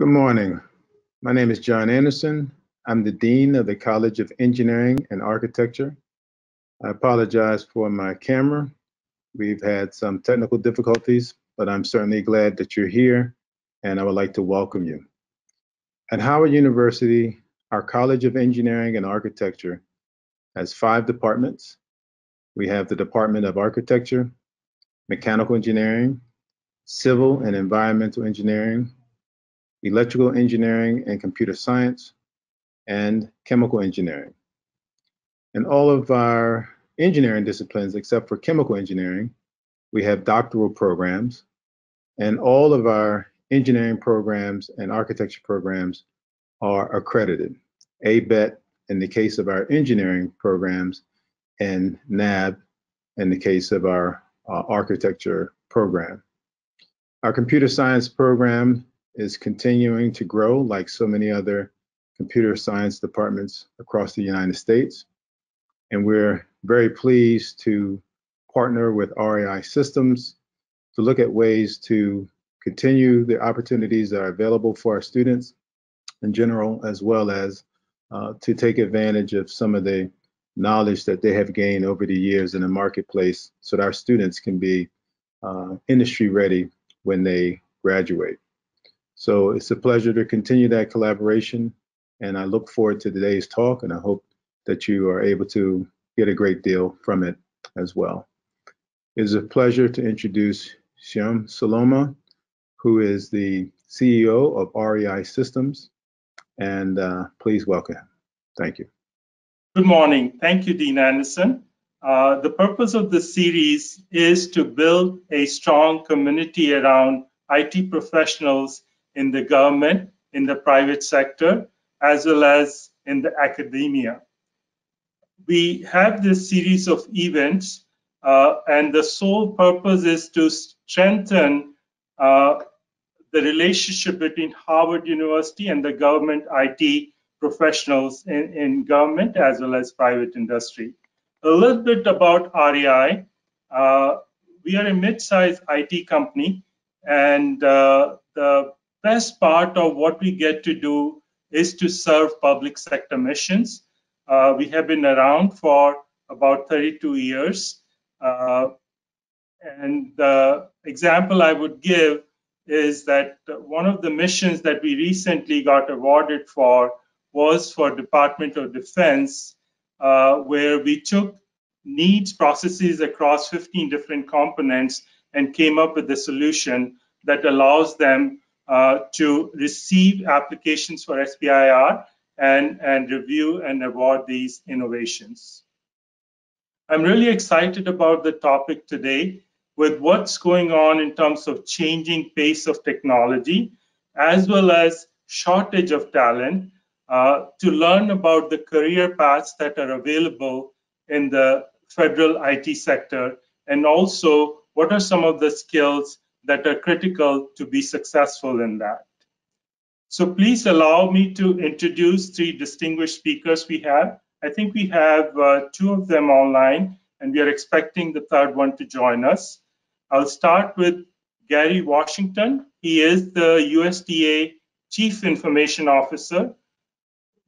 Good morning. My name is John Anderson. I'm the Dean of the College of Engineering and Architecture. I apologize for my camera. We've had some technical difficulties, but I'm certainly glad that you're here and I would like to welcome you. At Howard University, our College of Engineering and Architecture has five departments. We have the Department of Architecture, Mechanical Engineering, Civil and Environmental Engineering, Electrical Engineering and Computer Science, and Chemical Engineering. In all of our engineering disciplines, except for chemical engineering, we have doctoral programs, and all of our engineering programs and architecture programs are accredited. ABET in the case of our engineering programs, and NAB in the case of our uh, architecture program. Our computer science program is continuing to grow like so many other computer science departments across the United States. And we're very pleased to partner with REI Systems to look at ways to continue the opportunities that are available for our students in general, as well as uh, to take advantage of some of the knowledge that they have gained over the years in the marketplace so that our students can be uh, industry ready when they graduate. So it's a pleasure to continue that collaboration and I look forward to today's talk and I hope that you are able to get a great deal from it as well. It is a pleasure to introduce Shyam Salona, who is the CEO of REI Systems, and uh, please welcome. Thank you. Good morning. Thank you, Dean Anderson. Uh, the purpose of the series is to build a strong community around IT professionals in the government, in the private sector, as well as in the academia. We have this series of events, uh, and the sole purpose is to strengthen uh, the relationship between Howard University and the government IT professionals in, in government as well as private industry. A little bit about REI. Uh, we are a mid-sized IT company, and uh, the best part of what we get to do is to serve public sector missions. Uh, we have been around for about 32 years. Uh, and the example I would give is that one of the missions that we recently got awarded for was for Department of Defense, uh, where we took needs processes across 15 different components and came up with a solution that allows them uh, to receive applications for SBIR and, and review and award these innovations. I'm really excited about the topic today with what's going on in terms of changing pace of technology, as well as shortage of talent, uh, to learn about the career paths that are available in the federal IT sector, and also what are some of the skills that are critical to be successful in that. So please allow me to introduce three distinguished speakers we have. I think we have uh, two of them online, and we are expecting the third one to join us. I'll start with Gary Washington. He is the USDA Chief Information Officer.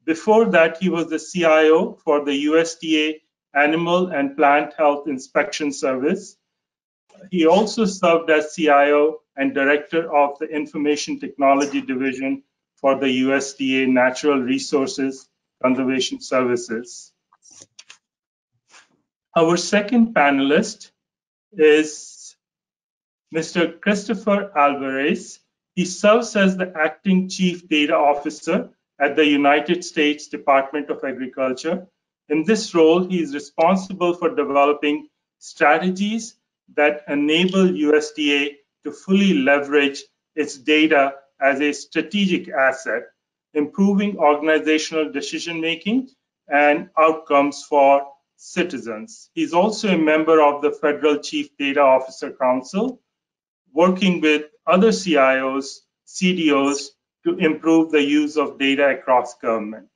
Before that, he was the CIO for the USDA Animal and Plant Health Inspection Service. He also served as CIO and Director of the Information Technology Division for the USDA Natural Resources Conservation Services. Our second panelist is Mr. Christopher Alvarez. He serves as the Acting Chief Data Officer at the United States Department of Agriculture. In this role, he is responsible for developing strategies that enable USDA to fully leverage its data as a strategic asset, improving organizational decision making and outcomes for citizens. He's also a member of the Federal Chief Data Officer Council, working with other CIOs, CDOs to improve the use of data across government.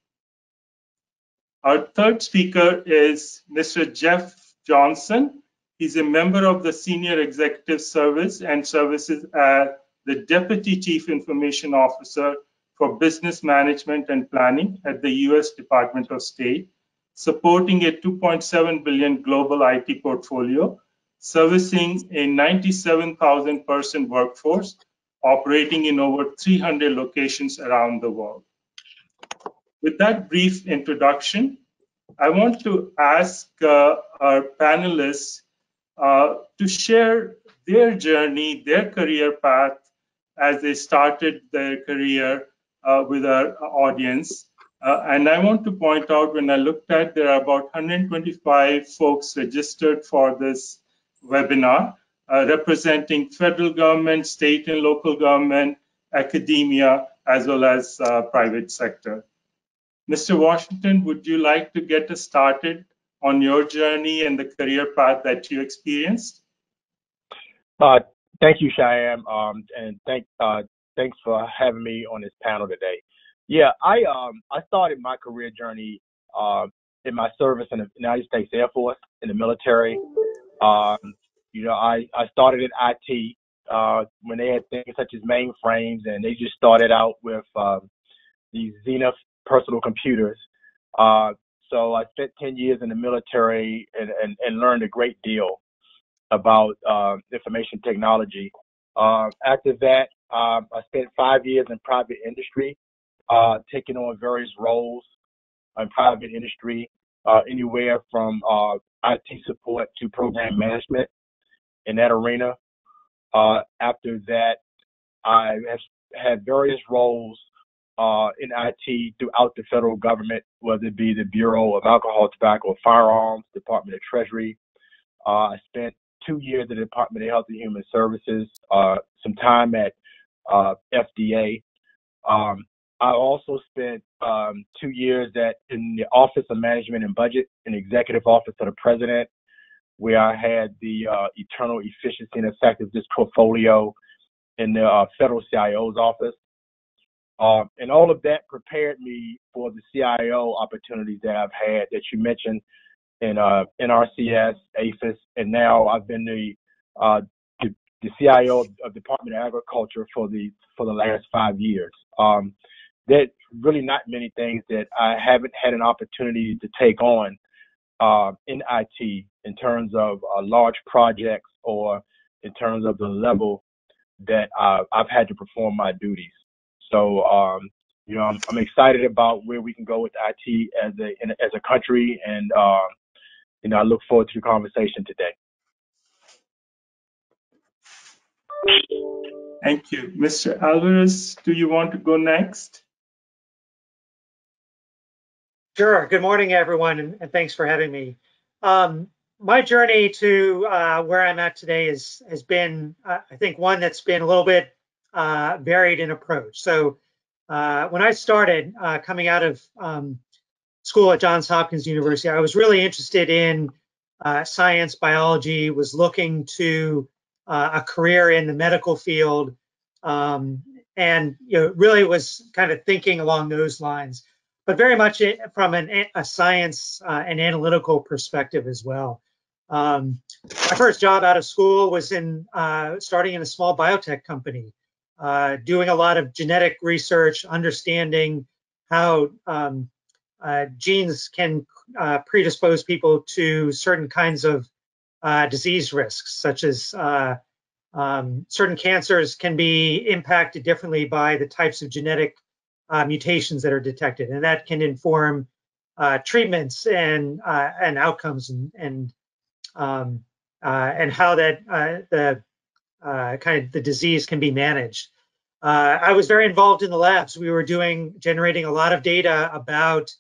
Our third speaker is Mr. Jeff Johnson. He's a member of the Senior Executive Service and Services at the Deputy Chief Information Officer for Business Management and Planning at the US Department of State, supporting a 2.7 billion global IT portfolio, servicing a 97,000 person workforce, operating in over 300 locations around the world. With that brief introduction, I want to ask uh, our panelists uh, to share their journey, their career path as they started their career uh, with our audience. Uh, and I want to point out when I looked at, there are about 125 folks registered for this webinar, uh, representing federal government, state and local government, academia, as well as uh, private sector. Mr. Washington, would you like to get us started on your journey and the career path that you experienced? Uh, thank you, Shyam, um, and thank uh, thanks for having me on this panel today. Yeah, I um I started my career journey uh, in my service in the United States Air Force in the military. Um, you know, I I started in IT uh, when they had things such as mainframes, and they just started out with um, these Zenith personal computers. Uh, so I spent 10 years in the military and, and, and learned a great deal about uh, information technology. Uh, after that, um, I spent five years in private industry, uh, taking on various roles in private industry, uh, anywhere from uh, IT support to program management in that arena. Uh, after that, I have had various roles uh, in IT throughout the federal government, whether it be the Bureau of Alcohol, Tobacco, and Firearms, Department of Treasury. Uh, I spent two years at the Department of Health and Human Services, uh, some time at uh, FDA. Um, I also spent um, two years at in the Office of Management and Budget, an executive office of the President, where I had the uh, Internal Efficiency and Effectiveness portfolio in the uh, Federal CIO's office. Uh, and all of that prepared me for the CIO opportunities that I've had that you mentioned in uh, NRCS, APHIS, and now I've been the, uh, the, the CIO of Department of Agriculture for the for the last five years. Um, there's really not many things that I haven't had an opportunity to take on uh, in IT in terms of uh, large projects or in terms of the level that uh, I've had to perform my duties. So, um, you know, I'm, I'm, excited about where we can go with IT as a as a country, and uh, you know, I look forward to the conversation today. Thank you, Mr. Alvarez. Do you want to go next? Sure. Good morning, everyone, and, and thanks for having me. Um, my journey to uh, where I'm at today is has been, uh, I think, one that's been a little bit uh, varied in approach. So uh, when I started uh, coming out of um, school at Johns Hopkins University, I was really interested in uh, science, biology, was looking to uh, a career in the medical field, um, and you know, really was kind of thinking along those lines, but very much from an, a science uh, and analytical perspective as well. Um, my first job out of school was in starting in a small biotech company uh, doing a lot of genetic research, understanding how um, uh, genes can uh, predispose people to certain kinds of uh, disease risks, such as uh, um, certain cancers can be impacted differently by the types of genetic uh, mutations that are detected, and that can inform treatments and and outcomes and and um, and how that the uh, kind of the disease can be managed. Uh, I was very involved in the labs. We were doing generating a lot of data about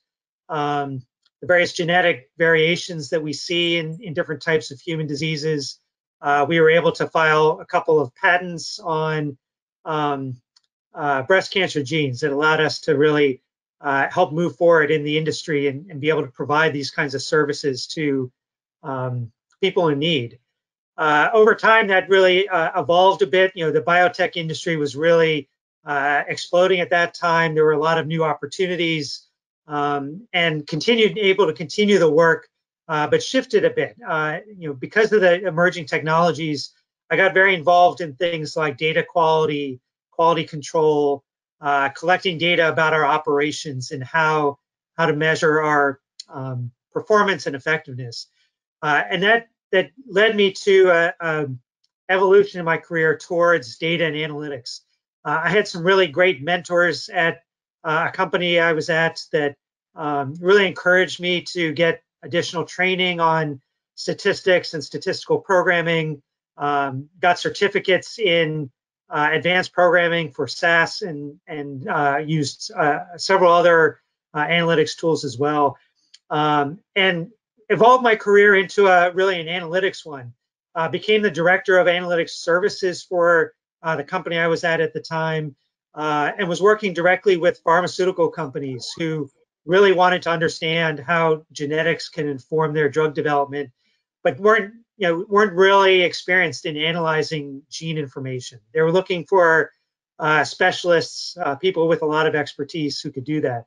um, the various genetic variations that we see in, in different types of human diseases. Uh, we were able to file a couple of patents on um, uh, breast cancer genes that allowed us to really uh, help move forward in the industry and, and, be able to provide these kinds of services to um, people in need. Uh, over time, that really uh, evolved a bit. You know, the biotech industry was really uh, exploding at that time. There were a lot of new opportunities um, and continued able to continue the work, uh, but shifted a bit. Uh, you know, because of the emerging technologies, I got very involved in things like data quality, quality control, uh, collecting data about our operations and how how to measure our um, performance and effectiveness. Uh, and that that led me to a, a, evolution in my career towards data and analytics. Uh, I had some really great mentors at uh, a company I was at that um, really encouraged me to get additional training on statistics and statistical programming. Um, got certificates in uh, advanced programming for SAS and and uh, used uh, several other uh, analytics tools as well, um, and evolved my career into a really an analytics one. Uh, became the director of analytics services for uh, the company I was at at the time, and was working directly with pharmaceutical companies who really wanted to understand how genetics can inform their drug development, but weren't you know weren't really experienced in analyzing gene information. They were looking for uh, specialists, uh, people with a lot of expertise who could do that.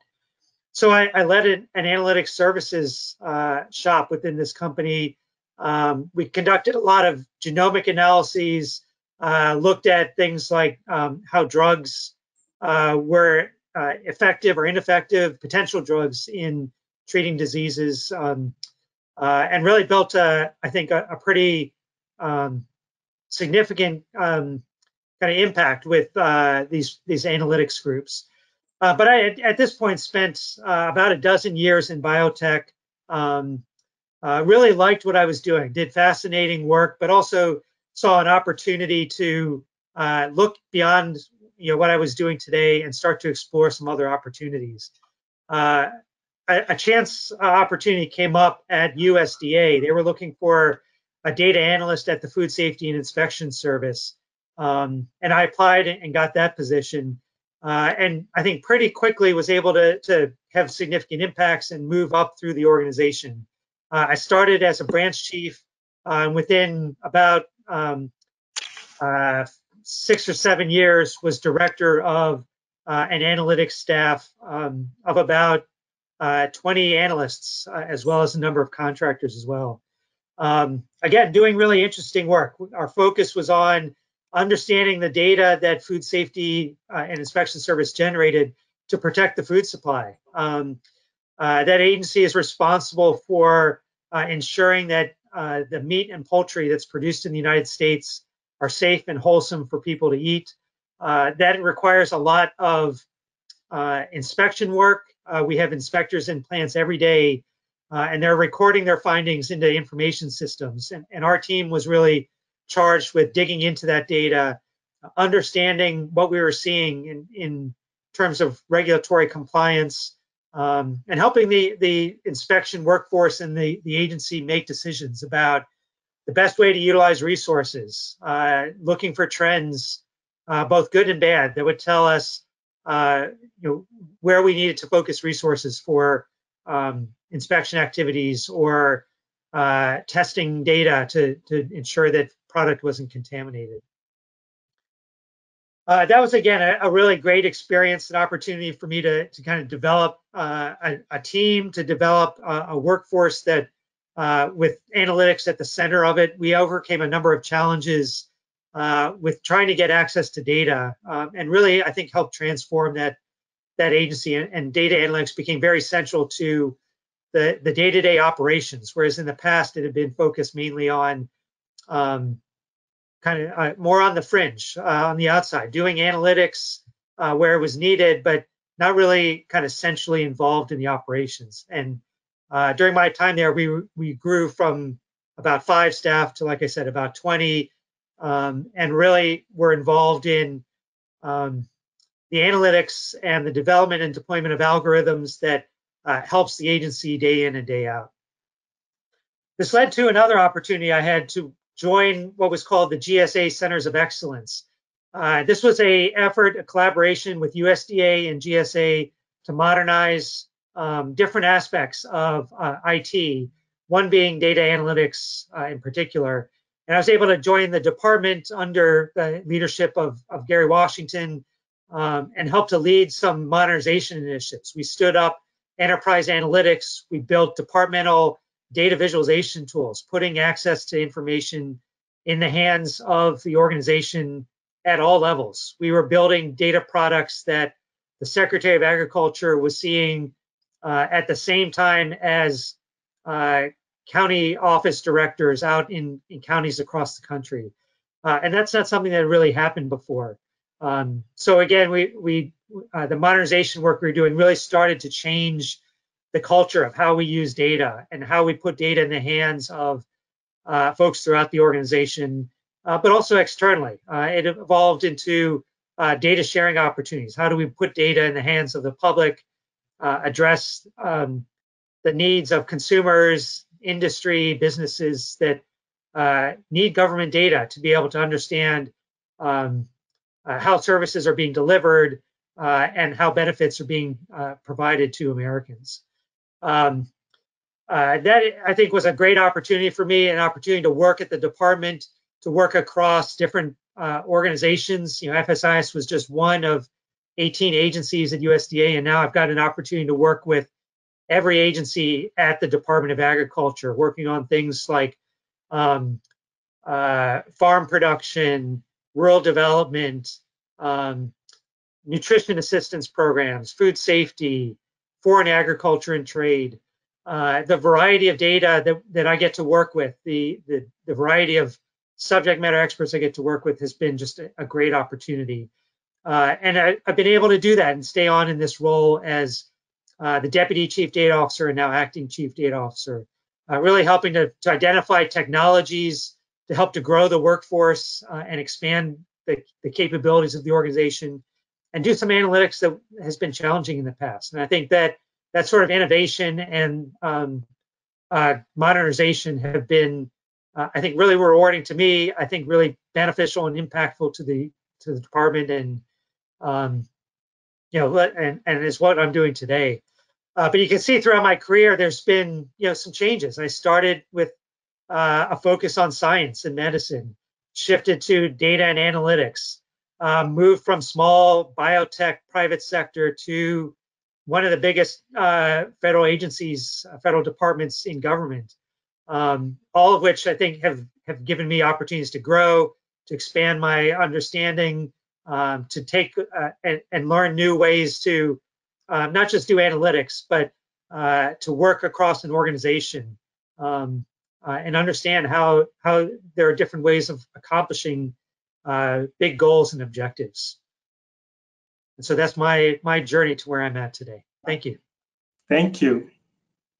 So I, I led an, an, analytics services uh, shop within this company. Um, we conducted a lot of genomic analyses, uh, looked at things like um, how drugs uh, were uh, effective or ineffective, potential drugs in treating diseases. Um, uh, and really built, a, I think, a, a pretty um, significant um, kind of impact with uh, these these analytics groups. Uh, but I, at this point, spent uh, about a dozen years in biotech. Um, uh, really liked what I was doing. Did fascinating work, but also saw an opportunity to uh, look beyond you know what I was doing today and start to explore some other opportunities. Uh, a, chance uh, opportunity came up at USDA. They were looking for a data analyst at the Food Safety and Inspection Service. Um, and I applied and got that position. Uh, and I think pretty quickly was able to, to have significant impacts and move up through the organization. Uh, I started as a branch chief uh, within about um, uh, six or seven years was director of uh, an analytics staff um, of about uh, 20 analysts, as well as a number of contractors as well. Um, again, doing really interesting work. Our focus was on understanding the data that Food Safety uh, and Inspection Service generated to protect the food supply. Um, uh, that agency is responsible for uh, ensuring that uh, the meat and poultry that's produced in the United States are safe and wholesome for people to eat. that requires a lot of inspection work uh, we have inspectors in plants every day, uh, and they're recording their findings into information systems. And, and, our team was really charged with digging into that data, understanding what we were seeing in, in terms of regulatory compliance, um, and helping the, the inspection workforce and the, the agency make decisions about the best way to utilize resources, uh, looking for trends, uh, both good and bad, that would tell us uh, you know, where we needed to focus resources for um, inspection activities or uh, testing data to, to ensure that product wasn't contaminated. Uh, that was again a, a, really great experience, and opportunity for me to, to kind of develop uh, a, a, team, to develop a, a workforce that, uh, with analytics at the center of it, we overcame a number of challenges uh, with trying to get access to data um, and really I think helped transform that that agency and, and, data analytics became very central to the the day-to-day operations whereas in the past it had been focused mainly on um, kind of uh, more on the fringe uh, on the outside doing analytics uh, where it was needed but not really kind of centrally involved in the operations and uh, during my time there we we grew from about five staff to like I said about 20 um, and really were involved in um, the analytics and the development and deployment of algorithms that uh, helps the agency day in and day out. This led to another opportunity I had to join what was called the GSA Centers of Excellence. Uh, this was a effort, a collaboration with USDA and GSA to modernize um, different aspects of uh, IT, one being data analytics uh, in particular. And I was able to join the department under the leadership of, of Gary Washington um, and help to lead some modernization initiatives. We stood up enterprise analytics. We built departmental data visualization tools, putting access to information in the hands of the organization at all levels. We were building data products that the Secretary of Agriculture was seeing uh, at the same time as uh, county office directors out in, in counties across the country. Uh, and that's not something that really happened before. Um, so again, we, we uh, the modernization work we we're doing really started to change the culture of how we use data and how we put data in the hands of uh, folks throughout the organization, uh, but also externally. Uh, it evolved into uh, data sharing opportunities. How do we put data in the hands of the public, uh, address um, the needs of consumers, industry, businesses that uh, need government data to be able to understand um, how services are being delivered and how benefits are being provided to Americans. Um, uh, that I think was a great opportunity for me, an opportunity to work at the department, to work across different uh, organizations. You know, FSIS was just one of 18 agencies at USDA, and now I've got an opportunity to work with every agency at the Department of Agriculture, working on things like um, uh, farm production, rural development, um, nutrition assistance programs, food safety, foreign agriculture and trade, uh, the variety of data that, that I get to work with, the, the, the variety of subject matter experts I get to work with has been just a, a great opportunity. Uh, and I, have been able to do that and stay on in this role as uh, the Deputy Chief Data Officer and now Acting Chief Data Officer, uh, really helping to, to, identify technologies to help to grow the workforce uh, and expand the, the capabilities of the organization and do some analytics that has been challenging in the past. And I think that that sort of innovation and um, uh, modernization have been, uh, I think, really rewarding to me. I think really beneficial and impactful to the to the department, and um, you know, and and is what I'm doing today. Uh, but you can see throughout my career, there's been you know some changes. I started with uh, a focus on science and medicine, shifted to data and analytics, um, moved from small biotech private sector to one of the biggest uh, federal agencies, uh, federal departments in government, um, all of which I think have, have given me opportunities to grow, to expand my understanding, um, to take uh, and, and, learn new ways to um, not just do analytics, but uh, to work across an organization um, uh, and understand how, how there are different ways of accomplishing uh, big goals and objectives. And so that's my my journey to where I'm at today. Thank you. Thank you.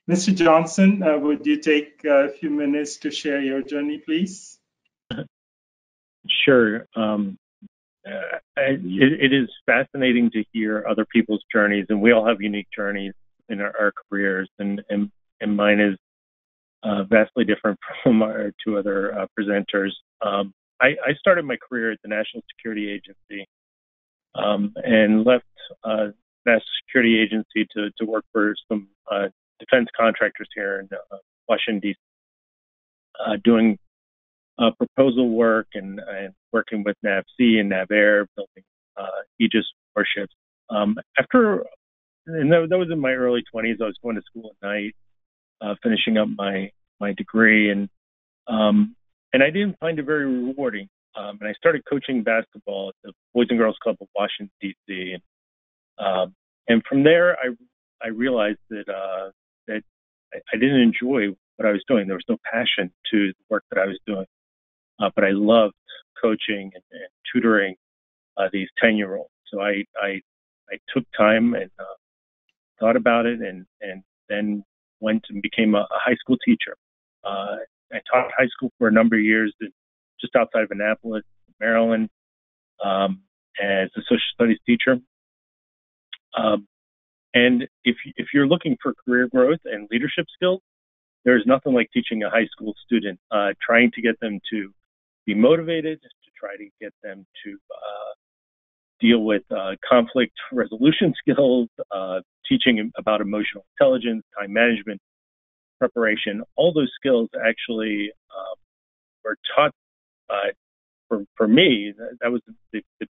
Mr. Johnson, uh, would you take a few minutes to share your journey, please? Sure. Um, uh, it, it is fascinating to hear other people's journeys, and we all have unique journeys in our, our careers, and, and, and mine is uh, vastly different from our two other uh, presenters. Um, I, I started my career at the National Security Agency um, and left uh, National Security Agency to, to work for some uh, defense contractors here in uh, Washington, D.C., uh, doing uh, proposal work and, and, working with NAVSEA and NAVAIR, building uh, Aegis warships. Um, after, and that, that, was in my early 20s, I was going to school at night, finishing up my, my degree, and um, and I didn't find it very rewarding. Um, and I started coaching basketball at the Boys and Girls Club of Washington D.C. And um, and from there, I I realized that uh, that I, I didn't enjoy what I was doing. There was no passion to the work that I was doing, uh, but I loved coaching and, and tutoring uh, these ten year olds. So I I I took time and uh, thought about it, and and then went and became a, a high school teacher. Uh, I taught high school for a number of years, just outside of Annapolis, Maryland, um, as a social studies teacher. Um, and if if you're looking for career growth and leadership skills, there's nothing like teaching a high school student, uh, trying to get them to be motivated, to try to get them to uh, deal with uh, conflict resolution skills, uh, teaching about emotional intelligence, time management, preparation, all those skills actually um, were taught uh, for for me. That, that was the, the,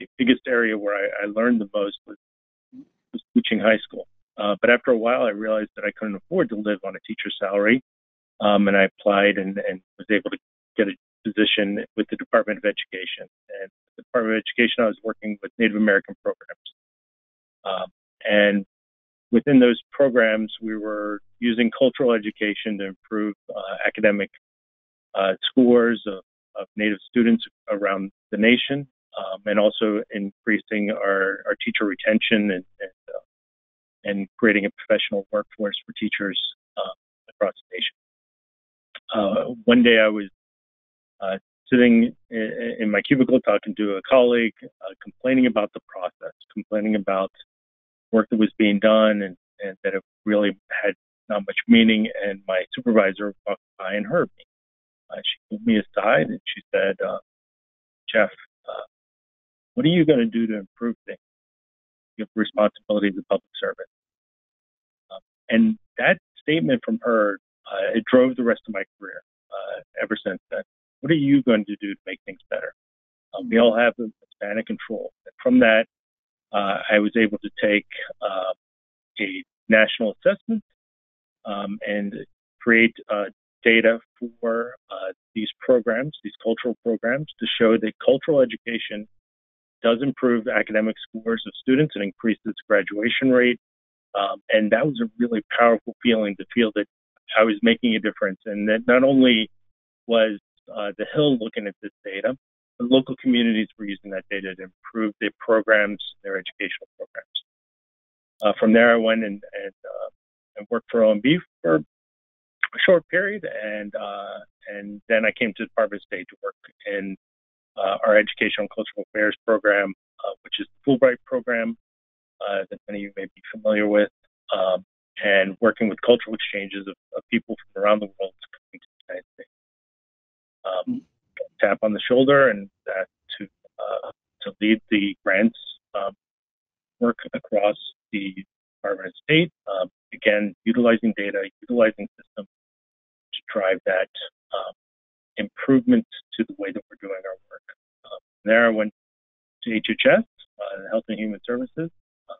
the, biggest area where I, I learned the most was, was teaching high school. Uh, but after a while, I realized that I couldn't afford to live on a teacher's salary, um, and I applied and, and was able to get a position with the Department of Education. And the Department of Education, I was working with Native American programs. Um, and within those programs, we were using cultural education to improve uh, academic uh, scores of, of, Native students around the nation, um, and also increasing our, our teacher retention and and, uh, and, creating a professional workforce for teachers uh, across the nation. Uh, one day, I was uh, sitting in, in, my cubicle talking to a colleague, complaining about the process, complaining about work that was being done and, and that it really had not much meaning. And my supervisor walked by and heard me. Uh, she pulled me aside and she said, uh, Jeff, uh, what are you going to do to improve things? You have responsibility as a public servant. Um, and that statement from her, uh, it drove the rest of my career uh, ever since then. What are you going to do to make things better? Um, we all have a span of control. And from that, uh, I was able to take uh, a national assessment um, and create uh, data for uh, these programs, these cultural programs, to show that cultural education does improve academic scores of students and increases graduation rate. Um, and that was a really powerful feeling to feel that I was making a difference, and that not only was uh, the Hill looking at this data, but local communities were using that data to improve their programs, their educational programs. Uh, from there, I went and, and, uh, and worked for OMB for a short period, and uh, and then I came to the Department of State to work in uh, our Educational and Cultural Affairs program, uh, which is the Fulbright program uh, that many of you may be familiar with, um, and working with cultural exchanges of, of, people from around the world coming to the United States. Um, tap on the shoulder and that to to lead the grants um, work across the Department of State. Um, again, utilizing data, utilizing systems to drive that um, improvement to the way that we're doing our work. Um, there I went to HHS, uh, Health and Human Services, uh,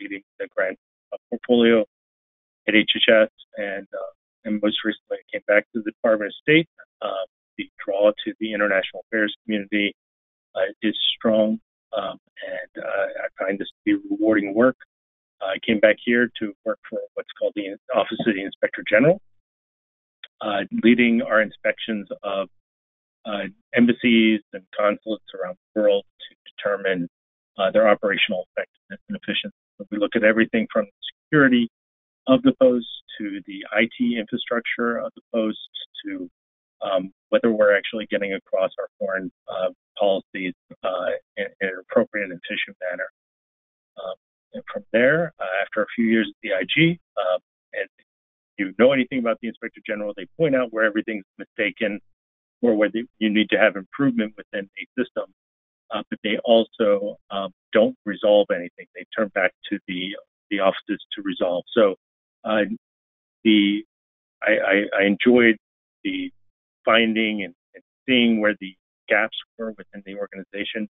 leading the grant uh, portfolio at HHS, and uh, and most recently I came back to the Department of State. The draw to the international affairs community uh, is strong, um, and uh, I find this to be rewarding work. I came back here to work for what's called the Office of the Inspector General, uh, leading our inspections of uh, embassies and consulates around the world to determine uh, their operational effectiveness and efficiency. So we look at everything from security of the post to the IT infrastructure of the post to um, whether we're actually getting across our foreign uh, policies uh, in, in, an appropriate and efficient manner. Um, and from there, uh, after a few years at the IG, um, and you know anything about the Inspector General, they point out where everything's mistaken or where they, you need to have improvement within a system. Uh, but they also um, don't resolve anything. They turn back to the the offices to resolve. So uh, the I, I, I, enjoyed the finding and, and, seeing where the gaps were within the organization,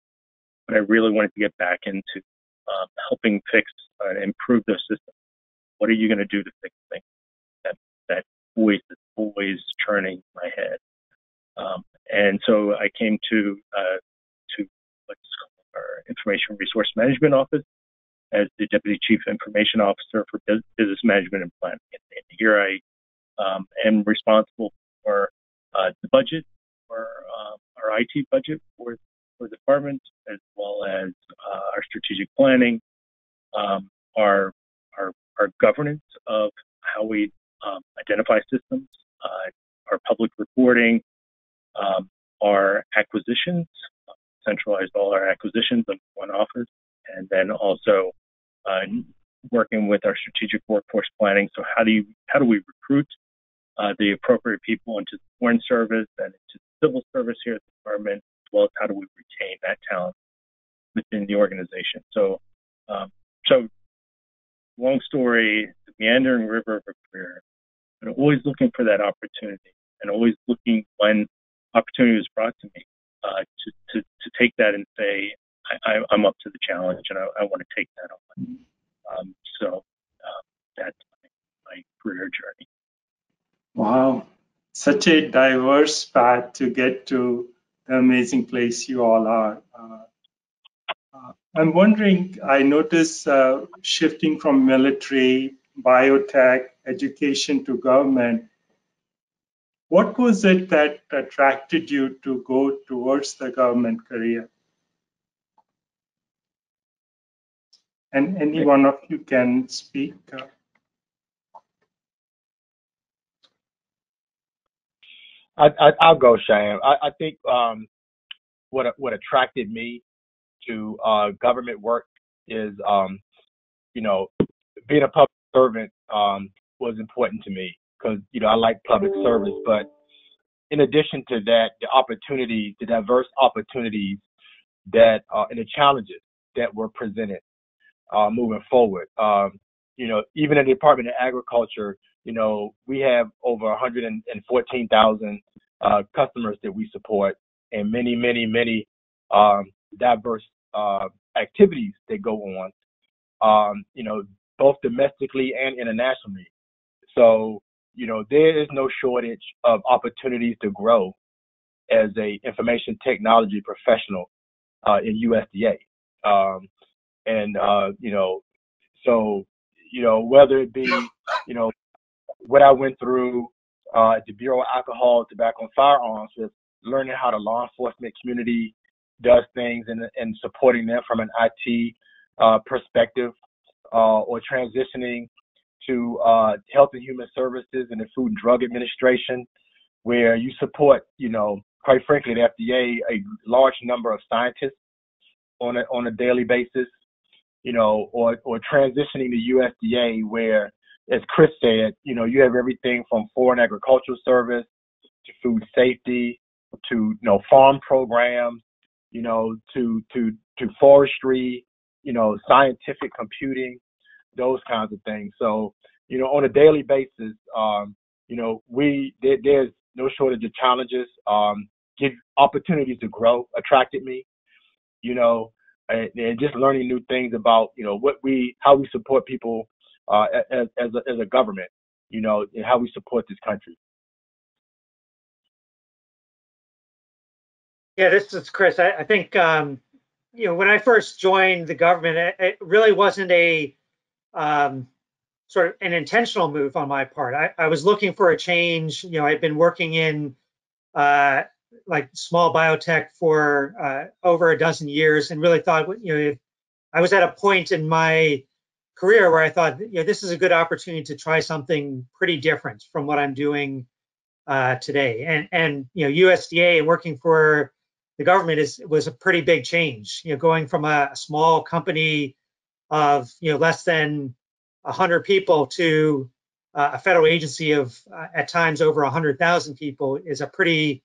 but I really wanted to get back into um, helping fix and improve those systems. What are you going to do to fix things? That that voice is always churning my head. Um, and so I came to uh, to what's called our Information Resource Management Office as the Deputy Chief Information Officer for Business Management and Planning. And here I um, am responsible for uh, the budget, for uh, our IT budget for for the department, as well as uh, our strategic planning, um, our, our, our governance of how we um, identify systems, uh, our public reporting, um, our acquisitions, centralized all our acquisitions in one office, and then also uh, working with our strategic workforce planning. So how do you how do we recruit uh, the appropriate people into the foreign service and into the civil service here at the department, as well as how do we retain that talent within the organization. So, um, so long story, the meandering river of a career, but always looking for that opportunity and always looking when opportunity was brought to me uh, to, to, to take that and say, I, am up to the challenge and I, I want to take that on. Um, so uh, that's my, my career journey. Wow. such a diverse path to get to the amazing place you all are. Uh, uh, I'm wondering, I notice uh, shifting from military, biotech, education to government. What was it that attracted you to go towards the government career? And any one of you can speak. Uh, I, I will go, Shyam. I, I think um, what what attracted me to uh, government work is, um, you know, being a public servant um, was important to me because you know I like public service. But in addition to that, the opportunities, the diverse opportunities that uh, and the challenges that were presented uh, moving forward. Um, you know, even in the Department of Agriculture, you know, we have over 114,000 uh, customers that we support, and many, many, many um, diverse uh, activities that go on. Um, you know, both domestically and internationally. So, you know, there is no shortage of opportunities to grow as a information technology professional uh, in USDA. Um, and uh, you know, so you know, whether it be, you know, what I went through uh, at the Bureau of Alcohol, Tobacco, and Firearms learning how the law enforcement community does things and, and supporting them from an IT uh, perspective, uh, or transitioning to uh, Health and Human Services and the Food and Drug Administration, where you support, you know, quite frankly, the FDA, a large number of scientists on a, on a daily basis, you know, or, or transitioning to USDA where as Chris said, you know, you have everything from foreign agricultural service to food safety to you know farm programs, you know, to to to forestry, you know, scientific computing, those kinds of things. So, you know, on a daily basis, um, you know, we there, there's no shortage of challenges. Um, give opportunities to grow attracted me. You know, and, and just learning new things about you know what we how we support people uh, as as a, as a government, you know, and how we support this country. Yeah, this is Chris. I, I think um, you know when I first joined the government, it, it really wasn't a um, sort of an intentional move on my part. I, I, was looking for a change. You know, I'd been working in uh, like small biotech for uh, over a dozen years, and really thought, you know, I was at a point in my career where I thought, you know, this is a good opportunity to try something pretty different from what I'm doing uh, today. And and you know, USDA and working for the government is was a pretty big change. You know, going from a, small company of you know less than 100 people to uh, a federal agency of uh, at times over 100,000 people is a pretty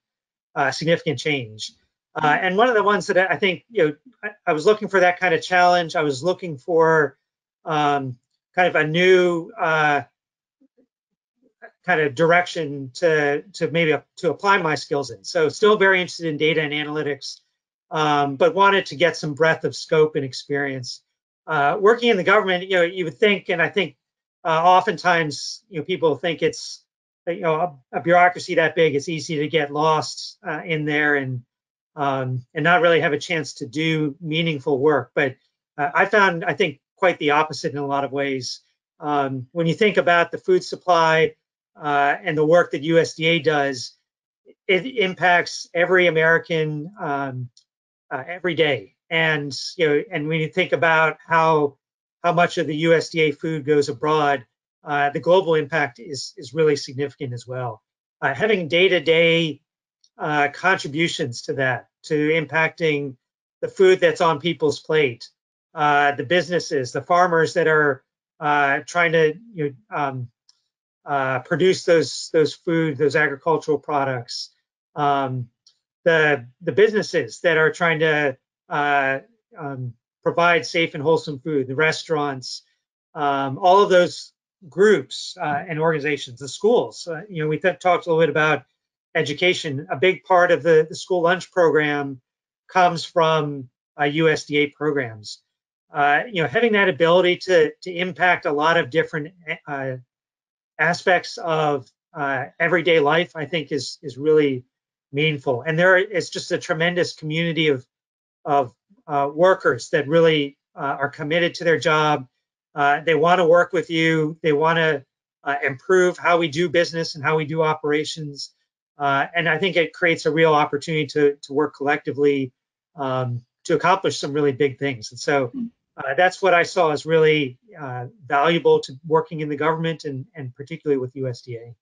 uh, significant change. Uh, and one of the ones that I think you know I, I was looking for that kind of challenge. I was looking for um, kind of a new uh, kind of direction to to maybe to apply my skills in. So still very interested in data and analytics, um, but wanted to get some breadth of scope and experience. Uh, working in the government, you know, you would think, and I think uh, oftentimes, you know, people think it's you know a, a, bureaucracy that big, it's easy to get lost uh, in there and um, and not really have a chance to do meaningful work. But uh, I found, I think, quite the opposite in a lot of ways. Um, when you think about the food supply uh, and the work that USDA does, it impacts every American um, uh, every day. And you know, and when you think about how how much of the USDA food goes abroad, uh, the global impact is is really significant as well. Uh, having day-to-day uh, contributions to that, to impacting the food that's on people's plate, uh, the businesses, the farmers that are uh, trying to you know, um, uh, produce those those food, those agricultural products, um, the the businesses that are trying to uh, um, provide safe and wholesome food, the restaurants, um, all of those groups uh, and organizations, the schools. Uh, you know, we talked a little bit about education. A big part of the, the school lunch program comes from USDA programs uh, you know, having that ability to to impact a lot of different uh, aspects of uh, everyday life, I think is is really meaningful. And there is just a tremendous community of of uh, workers that really uh, are committed to their job. Uh, they want to work with you. They want to improve how we do business and how we do operations. And I think it creates a real opportunity to to work collectively um, to accomplish some really big things. And so uh, that's what I saw as really uh, valuable to working in the government and, and particularly with USDA.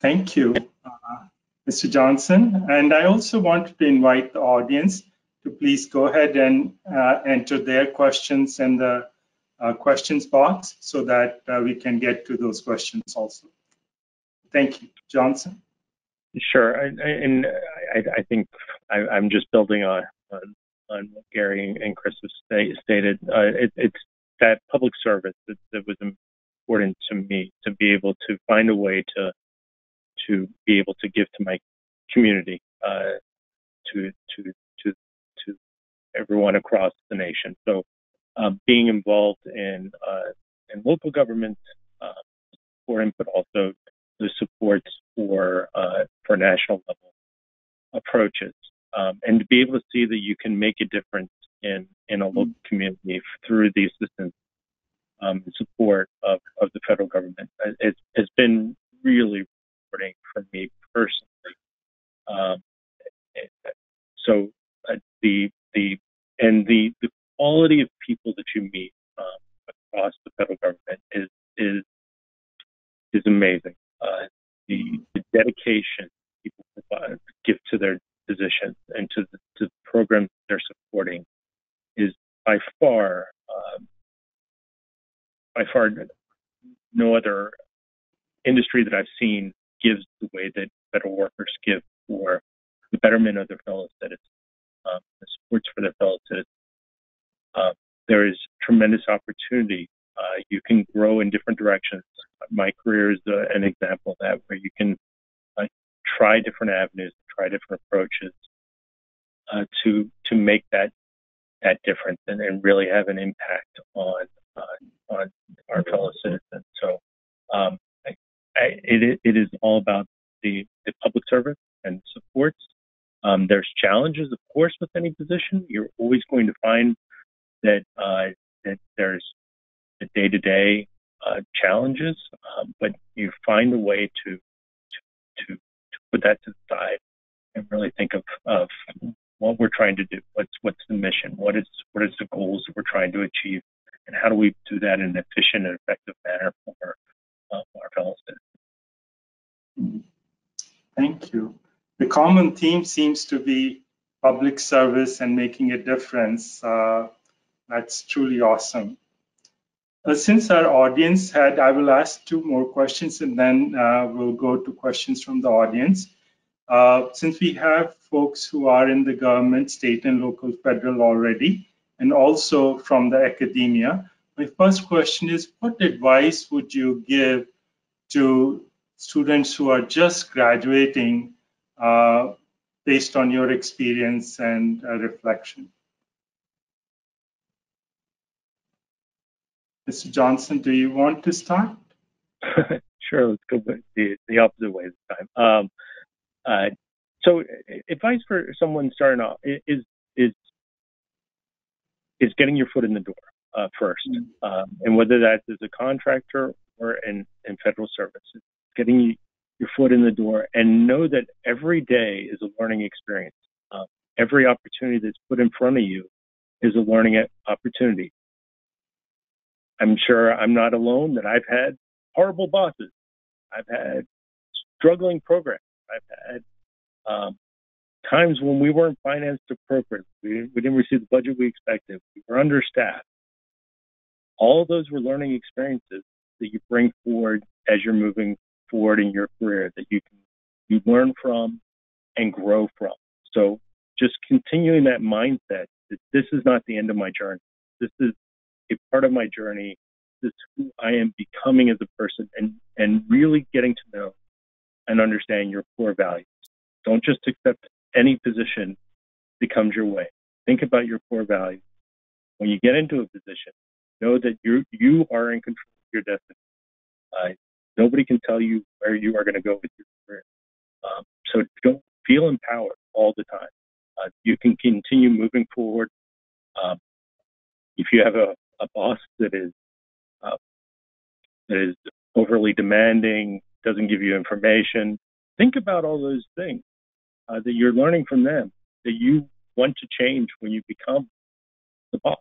Thank you, uh, Mr. Johnson. And I also wanted to invite the audience to please go ahead and uh, enter their questions in the uh, questions box so that uh, we can get to those questions also. Thank you, Johnson. Sure, and I, I think I, am just building on, on, what Gary and Chris have stated. Uh, it, it's that public service that, that, was important to me to be able to find a way to to be able to give to my community, uh, to to to to everyone across the nation. So, uh, being involved in uh, in local government uh, supporting, but also the supports for uh, for national level approaches, um, and to be able to see that you can make a difference in in a local mm-hmm. community through the assistance um, and support of, of the federal government. It, has been really rewarding for me personally. Um, so uh, the the and the the quality of people that you meet um, across the federal government is is is amazing. Uh, the, the dedication people provide, give to their positions and to the, to the programs they're supporting is by far um, by far no other industry that I've seen gives the way that federal workers give for the betterment of their fellow citizens, um, the supports for their fellow citizens. Uh, there is tremendous opportunity. Uh, you can grow in different directions. My career is uh, an example of that, where you can uh, try different avenues, try different approaches uh, to to make that that difference and, and really have an impact on on our fellow citizens. So um, I, it, it is all about the, the public service and supports. Um, there's challenges, of course, with any position. You're always going to find that uh, that there's the day-to-day uh, challenges, um, but you find a way to, to to to put that to the side and really think of of what we're trying to do. What's what's the mission? What is what is the goals that we're trying to achieve, and how do we do that in an efficient and effective manner for uh, our fellow citizens? Thank you. The common theme seems to be public service and making a difference. Uh, that's truly awesome. Uh, since our audience had, I will ask two more questions and then uh, we'll go to questions from the audience. Uh, since we have folks who are in the government, state and local, federal already, and also from the academia, my first question is, what advice would you give to students who are just graduating uh, based on your experience and uh, reflection? Mr. Johnson, do you want to start? sure, let's go the, the opposite way this time. Um, uh, so, advice for someone starting off is is is getting your foot in the door uh, 1st mm-hmm. um, and whether that's as a contractor or in, in federal services, getting your foot in the door and know that every day is a learning experience. Uh, every opportunity that's put in front of you is a learning opportunity. I'm sure I'm not alone that I've had horrible bosses. I've had struggling programs. I've had um, times when we weren't financed appropriately. We, we didn't receive the budget we expected. We were understaffed. All of those were learning experiences that you bring forward as you're moving forward in your career that you can you learn from and grow from. So just continuing that mindset that this is not the end of my journey. This is a part of my journey. This is who I am becoming as a person and, and really getting to know and understand your core values. Don't just accept any position that comes your way. Think about your core values. When you get into a position, know that you you are in control of your destiny. Uh, Nobody can tell you where you are going to go with your career. Um, so don't feel empowered all the time. Uh, you can continue moving forward. Um, if you have a, a boss that is uh, that is overly demanding, doesn't give you information, think about all those things uh, that you're learning from them that you want to change when you become the boss.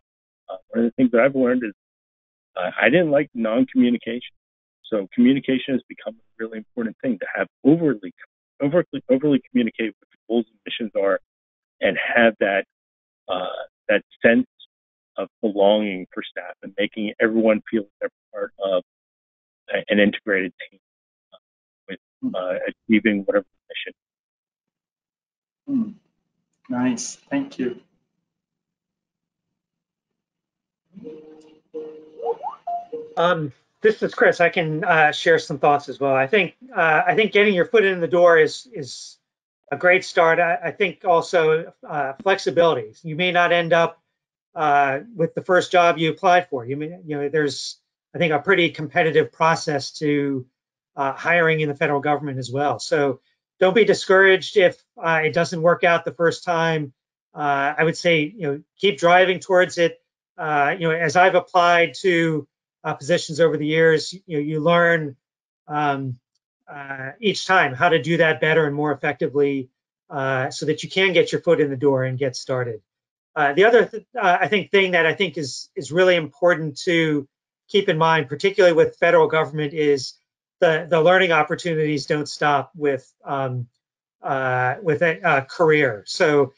Uh, one of the things that I've learned is uh, I didn't like non-communication. So communication has become a really important thing to have overly, overly, overly communicate what the goals and missions are, and have that uh, that sense of belonging for staff and making everyone feel they're part of an integrated team uh, with achieving whatever mission. Hmm. Nice, thank you. Um, this is Chris. I can uh, share some thoughts as well. I think uh, I think getting your foot in the door is is a great start. I, I think also uh, flexibility. You may not end up uh, with the first job you applied for. You may you know there's I think a pretty competitive process to uh, hiring in the federal government as well. So don't be discouraged if uh, it doesn't work out the first time. I would say you know keep driving towards it. you know as I've applied to uh, positions over the years, you know, you learn um, uh, each time how to do that better and more effectively uh, so that you can get your foot in the door and get started. Uh, the other, th uh, I think, thing that I think is is really important to keep in mind, particularly with federal government, is the the learning opportunities don't stop with um, uh, with a, a, career. So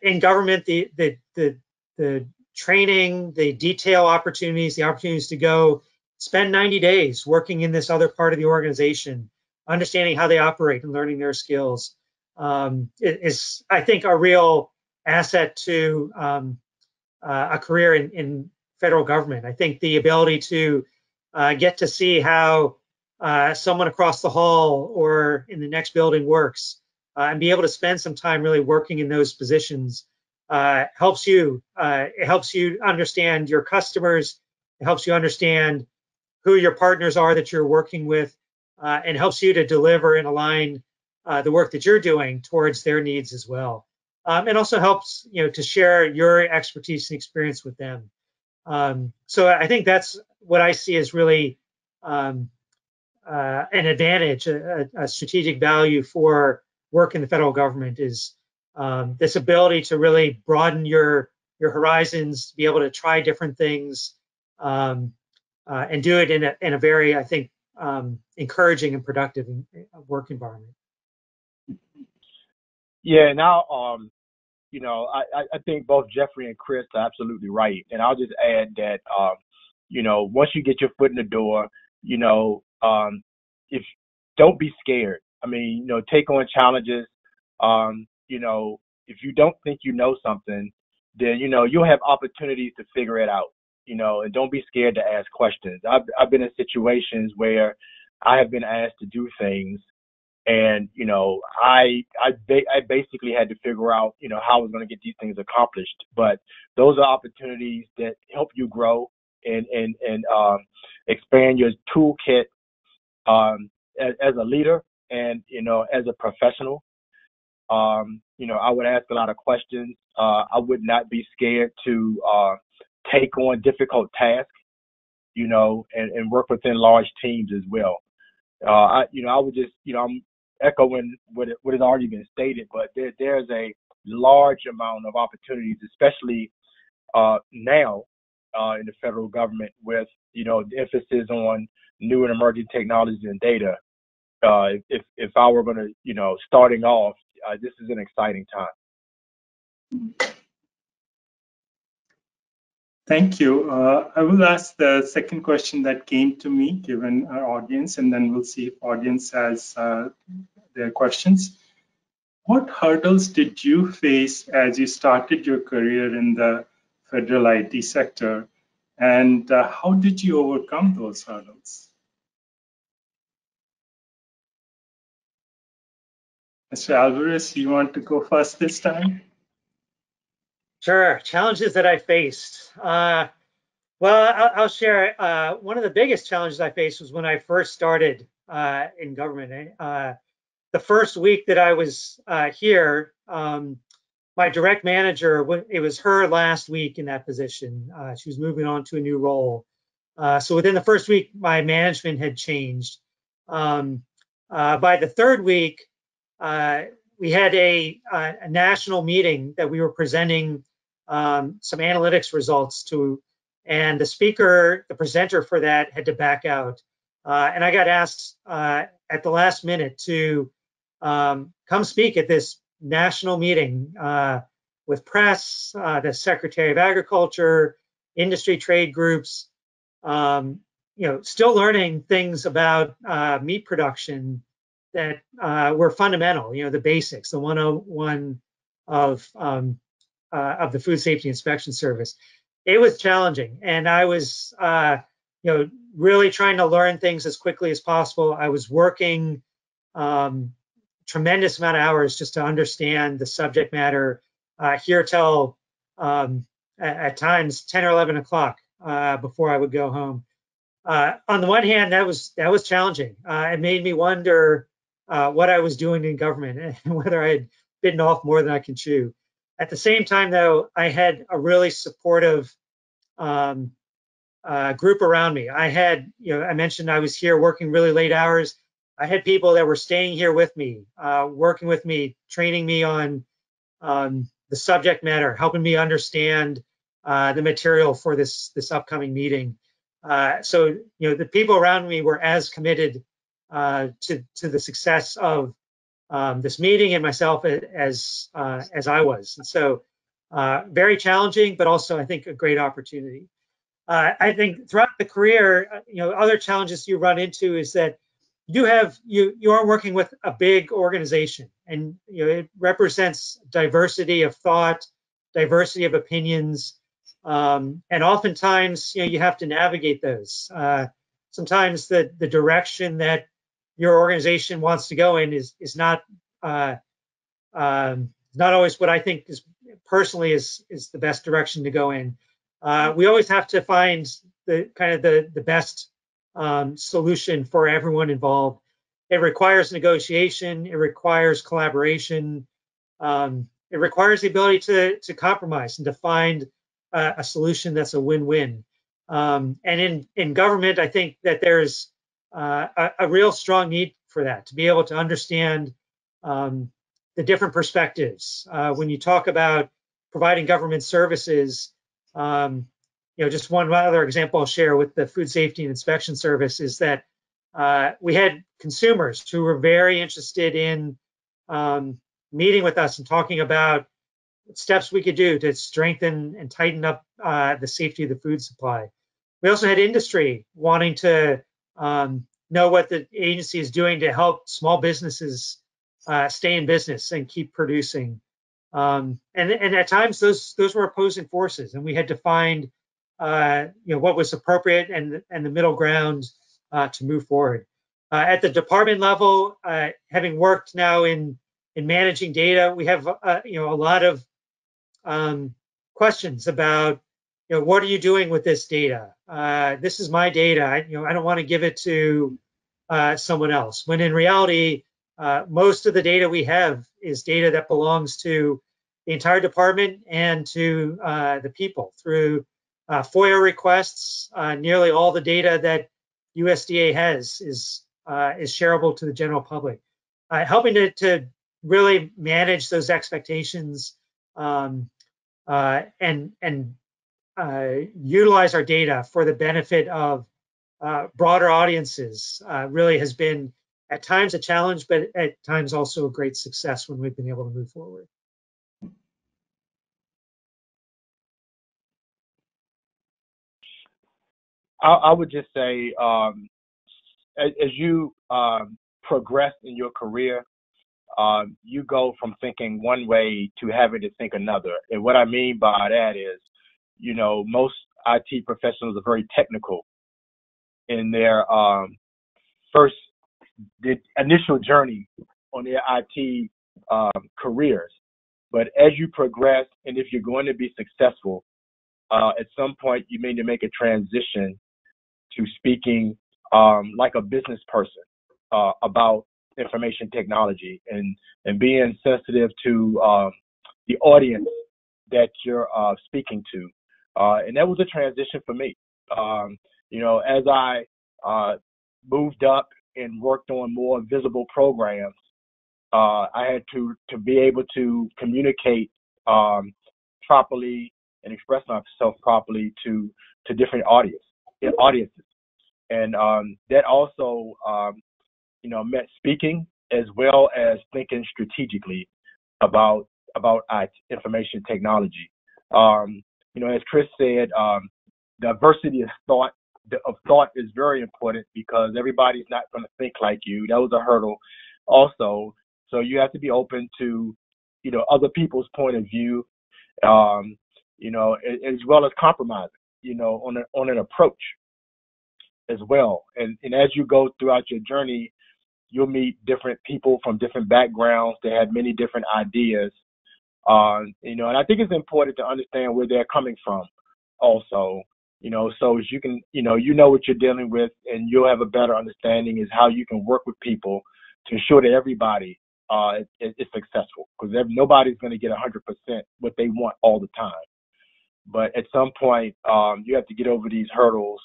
in government, the the the the training, the detail opportunities, the opportunities to go spend 90 days working in this other part of the organization, understanding how they operate and learning their skills um, is, I think, a real asset to um, uh, a career in, in, federal government. I think the ability to uh, get to see how uh, someone across the hall or in the next building works uh, and be able to spend some time really working in those positions uh, helps you. Uh, it helps you understand your customers. It helps you understand who your partners are that you're working with, uh, and helps you to deliver and align uh, the work that you're doing towards their needs as well. Um, it also helps you know to share your expertise and experience with them. Um, so I think that's what I see as really um, uh, an advantage, a, a, strategic value for work in the federal government is um, this ability to really broaden your your horizons, be able to try different things, um, uh, and do it in a in a very, I think, um, encouraging and productive uh, work environment. Yeah, now, um, you know, I, I think both Jeffrey and Chris are absolutely right, and I'll just add that, um, you know, once you get your foot in the door, you know, um, if don't be scared. I mean, you know, take on challenges. Um, you know, if you don't think you know something, then you know you'll have opportunities to figure it out. You know, and don't be scared to ask questions. I've I've been in situations where I have been asked to do things, and you know, I I ba- I basically had to figure out you know how I was going to get these things accomplished. But those are opportunities that help you grow and and and um, expand your toolkit um, as, as a leader and you know as a professional um, you know, I would ask a lot of questions. Uh, I would not be scared to uh, take on difficult tasks, you know, and, and work within large teams as well. Uh, I, you know, I would just, you know, I'm echoing what, what has already been stated, but there, there's a large amount of opportunities, especially uh, now uh, in the federal government with, you know, the emphasis on new and emerging technologies and data. Uh, if if I were going to, you know, starting off, uh, this is an exciting time. Thank you. Uh, I will ask the second question that came to me, given our audience, and then we'll see if audience has uh, their questions. What hurdles did you face as you started your career in the federal IT sector, and uh, how did you overcome those hurdles? Mr. Alvarez, you want to go first this time? Sure. Challenges that I faced. Uh, Well, I'll, I'll share. Uh, one of the biggest challenges I faced was when I first started uh, in government. Uh, the first week that I was uh, here, um, my direct manager, it was her last week in that position. Uh, she was moving on to a new role. So within the first week, my management had changed. Um, by the third week, we had a, a, national meeting that we were presenting um, some analytics results to and the speaker, the presenter for that had to back out. Uh, and I got asked uh, at the last minute to um, come speak at this national meeting uh, with press, uh, the Secretary of Agriculture, industry trade groups, um, you know, still learning things about uh, meat production that uh, were fundamental, you know, the basics, the 101 of um, of the Food Safety Inspection Service it was challenging, and I was, uh, you know, really trying to learn things as quickly as possible. I was working um, tremendous amount of hours just to understand the subject matter uh, here till um, at, at, times 10 or 11 o'clock uh, before I would go home. Uh, on the one hand, that was that was challenging. Uh, it made me wonder uh, what I was doing in government and whether I had bitten off more than I can chew. At the same time, though, I had a really supportive um, uh, group around me. I had, you know, I mentioned I was here working really late hours. I had people that were staying here with me, uh, working with me, training me on um, the subject matter, helping me understand uh, the material for this this upcoming meeting. Uh, so, you know, the people around me were as committed uh, to to the success of um, this meeting and myself as uh, as I was. And so, uh, very challenging, but also I think a great opportunity. Uh, I think throughout the career, uh, you know, other challenges you run into is that you have you you are working with a big organization, and you know it represents diversity of thought, diversity of opinions, um, and oftentimes you know you have to navigate those. Uh, sometimes the the direction that your organization wants to go in is is not uh, um, not always what I think is personally is is the best direction to go in. Uh, we always have to find the kind of the the best um, solution for everyone involved. It requires negotiation. It requires collaboration. Um, it requires the ability to to compromise and to find uh, a solution that's a win-win. Um, and in in government, I think that there's uh, a, real strong need for that to be able to understand um, the different perspectives. Uh, when you talk about providing government services, um, you know, just one other example I'll share with the Food Safety and Inspection Service is that uh, we had consumers who were very interested in um, meeting with us and talking about steps we could do to strengthen and tighten up uh, the safety of the food supply. We also had industry wanting to um, know what the agency is doing to help small businesses uh, stay in business and keep producing. Um, and, and at times those those were opposing forces, and we had to find uh, you know what was appropriate and and the middle ground uh, to move forward. Uh, at the department level, uh, having worked now in in managing data, we have uh, you know a lot of um, questions about you know what are you doing with this data? this is my data. I, you know I don't want to give it to someone else. When in reality, uh, most of the data we have is data that belongs to the entire department and to uh, the people through uh, FOIA requests. Uh, nearly all the data that USDA has is uh, is shareable to the general public, uh, helping to, to, really manage those expectations um, and and utilize our data for the benefit of broader audiences really has been at times a challenge, but at times also a great success when we've been able to move forward. I, I would just say, um, as, as, you um, progress in your career, um, you go from thinking one way to having to think another. And what I mean by that is, you know, most IT professionals are very technical in their um, first the initial journey on their IT um, careers. But as you progress, and if you're going to be successful, uh, at some point you may need to make a transition to speaking um, like a business person uh, about information technology and and being sensitive to um, the audience that you're uh, speaking to. Uh, and that was a transition for me. Um, you know, as I uh, moved up and worked on more visible programs, uh, I had to to be able to communicate um, properly and express myself properly to to different audience audiences, and um, that also um, you know meant speaking as well as thinking strategically about about information technology. Um, you know, as Chris said, um, diversity of thought of thought is very important because everybody's not going to think like you. That was a hurdle, also. So you have to be open to, you know, other people's point of view, um, you know, as well as compromising, you know, on a, on an approach as well. And and as you go throughout your journey, you'll meet different people from different backgrounds that have many different ideas. Uh, you know, and I think it's important to understand where they're coming from also, you know, so as you can, you know, you know what you're dealing with and you'll have a better understanding is how you can work with people to ensure that everybody uh, is, is successful because nobody's going to get 100% what they want all the time. But at some point, um, you have to get over these hurdles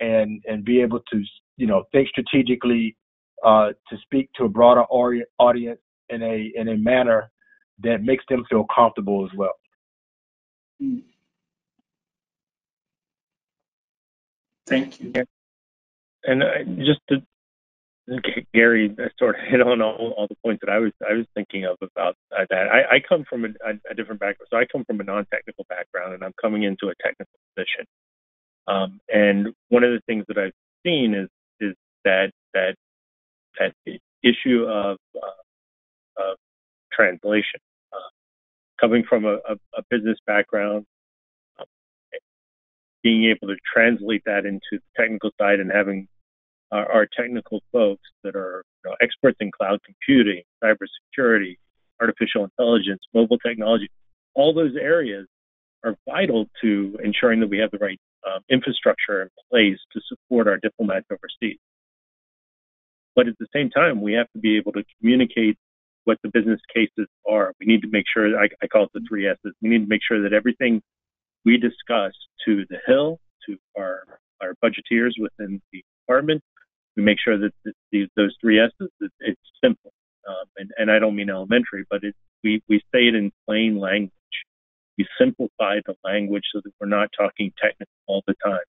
and and be able to, you know, think strategically, uh, to speak to a broader audience in a in a manner that makes them feel comfortable as well. Thank you. And uh, just to Gary sort of hit on all, all the points that I was I was thinking of about uh, that. I, I come from a, a, different background, so I come from a non-technical background, and I'm coming into a technical position. Um, and one of the things that I've seen is is that that that issue of, uh, of translation. Coming from a, a, a business background, being able to translate that into the technical side and having our, our technical folks that are you know, experts in cloud computing, cybersecurity, artificial intelligence, mobile technology, all those areas are vital to ensuring that we have the right um, infrastructure in place to support our diplomats overseas. But at the same time, we have to be able to communicate what the business cases are. We need to make sure, I, I call it the three S's. We need to make sure that everything we discuss to the Hill, to our, our budgeteers within the department, we make sure that the, the, those three S's, it, it's simple. Um, and, and I don't mean elementary, but it, we, we say it in plain language. We simplify the language so that we're not talking technical all the time.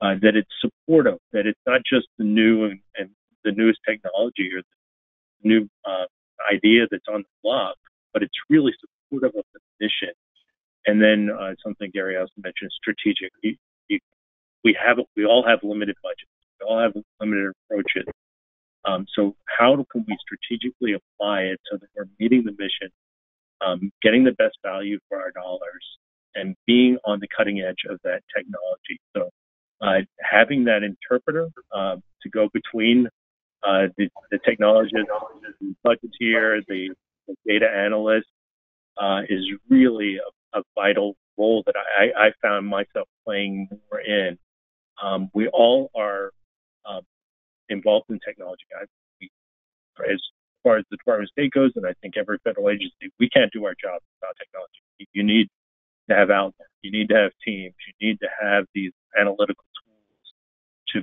Uh, that it's supportive, that it's not just the new and, and the newest technology or the new uh, idea that's on the block, but it's really supportive of the mission. And then uh, something Gary also mentioned, strategic. You, you, we have we all have limited budgets. We all have limited approaches. Um, so how can we strategically apply it so that we're meeting the mission, um, getting the best value for our dollars, and being on the cutting edge of that technology? So uh, having that interpreter uh, to go between uh, the, the technologist, the budgeteer, the, the data analyst uh, is really a, a, vital role that I, I, found myself playing more in. Um, we all are uh, involved in technology. I, we, as far as the Department of State goes, and I think every federal agency, we can't do our job without technology. You need to have outlets. You need to have teams. You need to have these analytical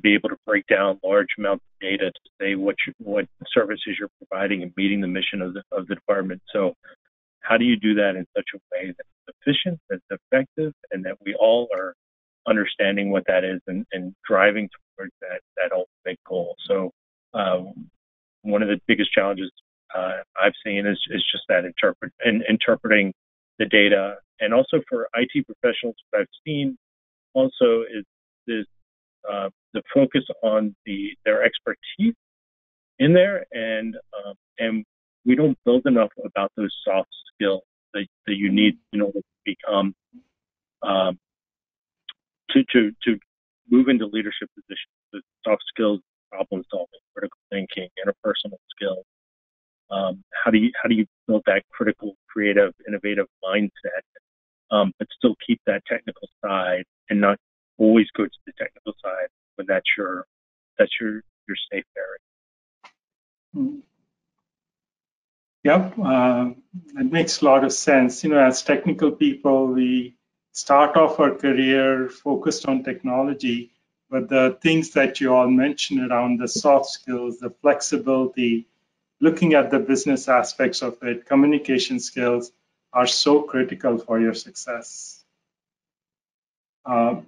be able to break down large amounts of data to say what you, what services you're providing and meeting the mission of the of the department. So, how do you do that in such a way that's efficient, that's effective, and that we all are understanding what that is and, and driving towards that that ultimate goal? So, um, one of the biggest challenges uh, I've seen is is just that interpret and interpreting the data, and also for IT professionals, what I've seen also is is uh, the focus on the their expertise in there, and um, and we don't build enough about those soft skills that, that you need in order to become um, to to to move into leadership positions. The soft skills, problem solving, critical thinking, interpersonal skills. Um, how do you how do you build that critical, creative, innovative mindset um, but still keep that technical side and not always go to the technical side when that's your that's your your safe area. Mm. Yep, uh, it makes a lot of sense. You know, as technical people, we start off our career focused on technology, but the things that you all mentioned around the soft skills, the flexibility, looking at the business aspects of it, communication skills are so critical for your success. Uh,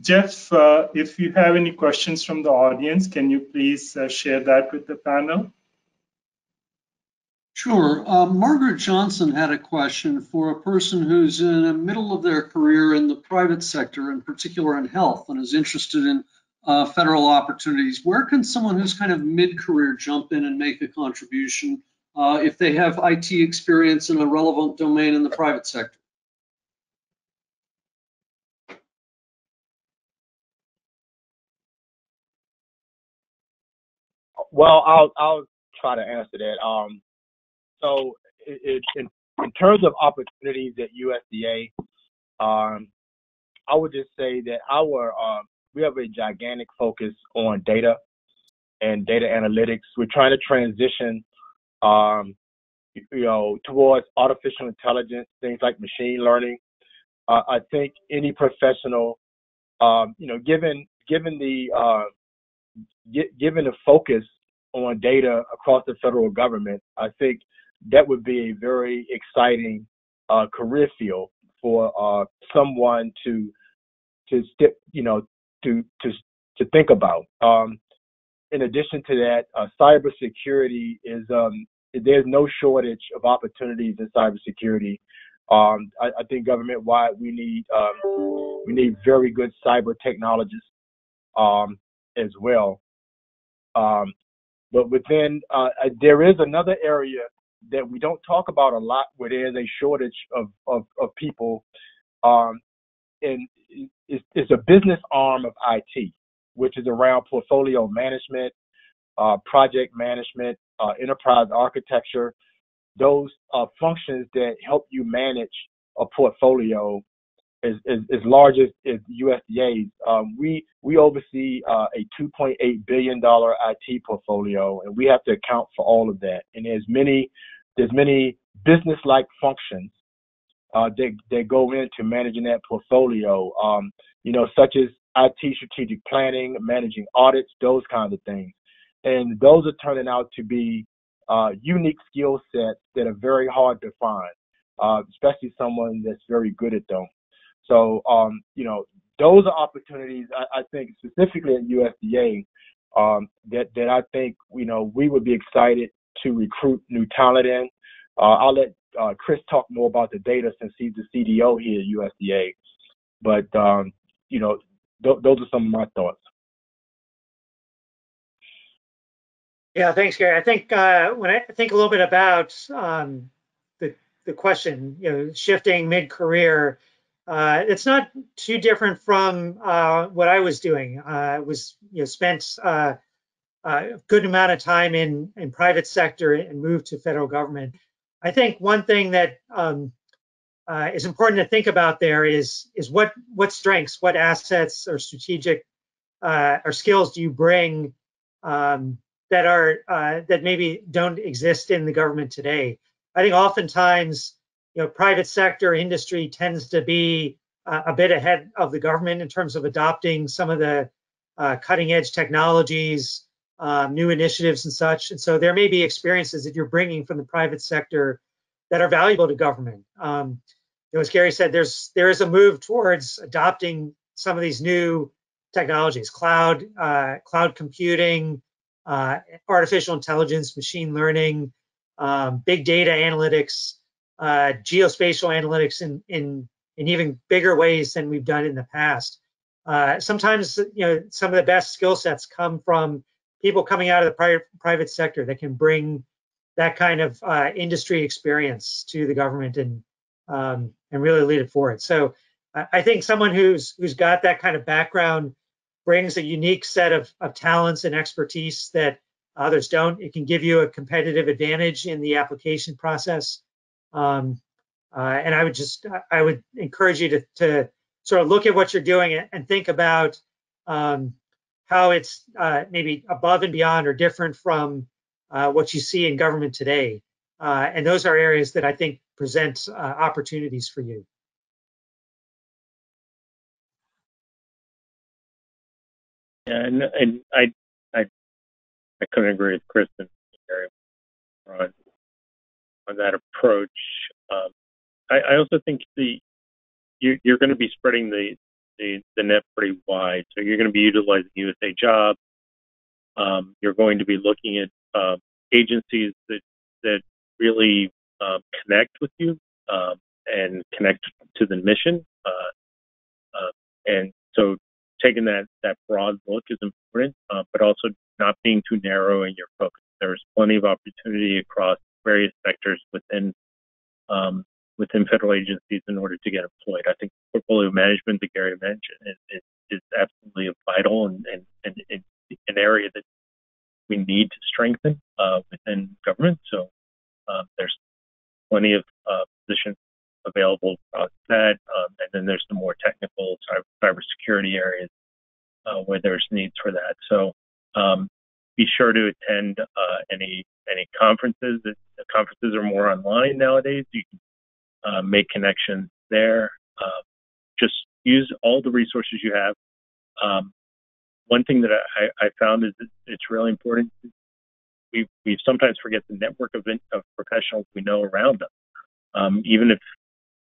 Jeff, uh, if you have any questions from the audience, can you please uh, share that with the panel? Sure. Uh, Margaret Johnson had a question for a person who's in the middle of their career in the private sector, in particular in health, and is interested in uh, federal opportunities. Where can someone who's kind of mid-career jump in and make a contribution uh, if they have IT experience in a relevant domain in the private sector? Well, I'll I'll try to answer that. Um, so it, it, in, in terms of opportunities at USDA, um, I would just say that our um, we have a gigantic focus on data and data analytics. We're trying to transition, um, you know, towards artificial intelligence, things like machine learning. Uh, I think any professional, um, you know, given given the uh, given the focus on data across the federal government, I think that would be a very exciting uh, career field for uh, someone to to step, you know, to to to think about. Um, in addition to that, uh, cybersecurity is um, there's no shortage of opportunities in cybersecurity. Um, I, I, think government wide we need um, we need very good cyber technologists um, as well. But within uh, uh, there is another area that we don't talk about a lot where there's a shortage of, of, of people. Um, and it's, it's, a business arm of IT, which is around portfolio management, uh, project management, uh, enterprise architecture, those uh, functions that help you manage a portfolio as, as, as large as, as USDA's. Um, we we oversee uh, a 2.8 billion dollar IT portfolio, and we have to account for all of that. And there's many there's many business-like functions uh, that that go into managing that portfolio. Um, you know, such as IT strategic planning, managing audits, those kinds of things. And those are turning out to be uh, unique skill sets that are very hard to find, uh, especially someone that's very good at them. So, um, you know, those are opportunities I, I think specifically at USDA um, that that I think you know we would be excited to recruit new talent in. Uh, I'll let uh, Chris talk more about the data since he's the CDO here at USDA. But um, you know, th- those are some of my thoughts. Yeah, thanks, Gary. I think uh, when I think a little bit about um, the the question, you know, shifting mid-career, uh, it's not too different from uh, what I was doing. Uh, I was you know spent uh, a good amount of time in in private sector and moved to federal government. I think one thing that um, uh, is important to think about there is is what what strengths, what assets or strategic or skills do you bring um, that are that maybe don't exist in the government today. I think oftentimes you know, private sector industry tends to be uh, a bit ahead of the government in terms of adopting some of the uh, cutting edge technologies, um, new initiatives and such. And so there may be experiences that you're bringing from the private sector that are valuable to government. Um, you know, as Gary said, there's there is a move towards adopting some of these new technologies, cloud, uh, cloud computing, uh, artificial intelligence, machine learning, um, big data analytics uh, geospatial analytics in, in, in even bigger ways than we've done in the past. Uh, sometimes, you know, some of the best skill sets come from people coming out of the private, private sector that can bring that kind of uh, industry experience to the government and um, and really lead it forward. So I think someone who's who's got that kind of background brings a unique set of, of talents and expertise that others don't. It can give you a competitive advantage in the application process. Um, Uh, and I would just, I would encourage you to, to sort of look at what you're doing and think about um, how it's uh, maybe above and beyond or different from uh, what you see in government today. Uh, and those are areas that I think present uh, opportunities for you. Yeah, and, and I, I, I couldn't agree with Chris on, on that approach. Um, I, I also think the you, you're going to be spreading the, the, the net pretty wide. So you're going to be utilizing USA Jobs. Um, you're going to be looking at uh, agencies that that really um, connect with you um, and connect to the mission. Uh, uh, and so taking that that broad look is important, uh, but also not being too narrow in your focus. There's plenty of opportunity across various sectors within um, within federal agencies in order to get employed. I think portfolio management that Gary mentioned is, is, absolutely vital and, and, and, and, an area that we need to strengthen uh, within government. So uh, there's plenty of uh, positions available across that, um, and then there's the more technical cyber, cybersecurity areas uh, where there's needs for that. So um, be sure to attend uh, any any conferences. The conferences are more online nowadays. You can uh, make connections there. Uh, just use all the resources you have. Um, one thing that I, I found is that it's really important. We, we sometimes forget the network of, of professionals we know around us. Um, even if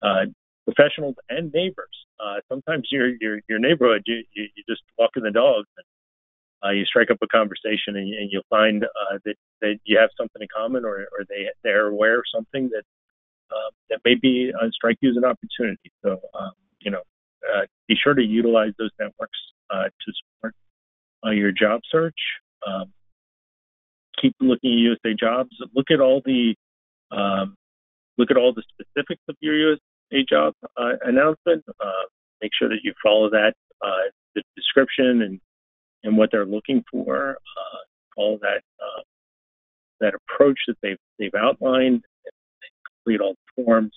uh, professionals and neighbors, uh, sometimes your your your neighborhood, you, you, you just walk in the dogs and uh, you strike up a conversation and, and you'll find uh, that that you have something in common or or they they're aware of something that um, that may be uh, strike you as an opportunity. So, um, you know, uh, be sure to utilize those networks uh, to support uh, your job search. Um, keep looking at USA Jobs. Look at all the um, look at all the specifics of your USA job uh, announcement. Uh, make sure that you follow that the description and and what they're looking for. all that that approach that they've they've outlined complete all the forms,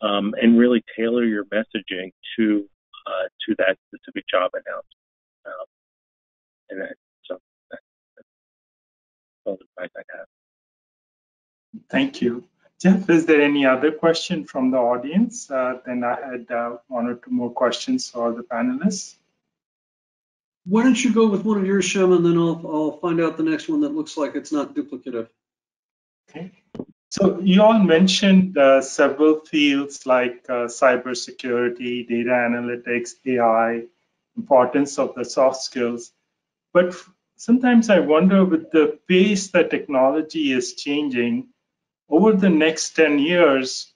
um, and really tailor your messaging to uh, to that specific job announcement. Um, and that, so that, that's all the advice I have. Thank you. Jeff, is there any other question from the audience? Uh, then I had uh, one or two more questions for the panelists. Why don't you go with one of yours, Shyam, and then I'll, I'll find out the next one that looks like it's not duplicative. Okay. So you all mentioned uh, several fields like uh, cybersecurity, data analytics, AI, importance of the soft skills. But sometimes I wonder with the pace that technology is changing over the next 10 years,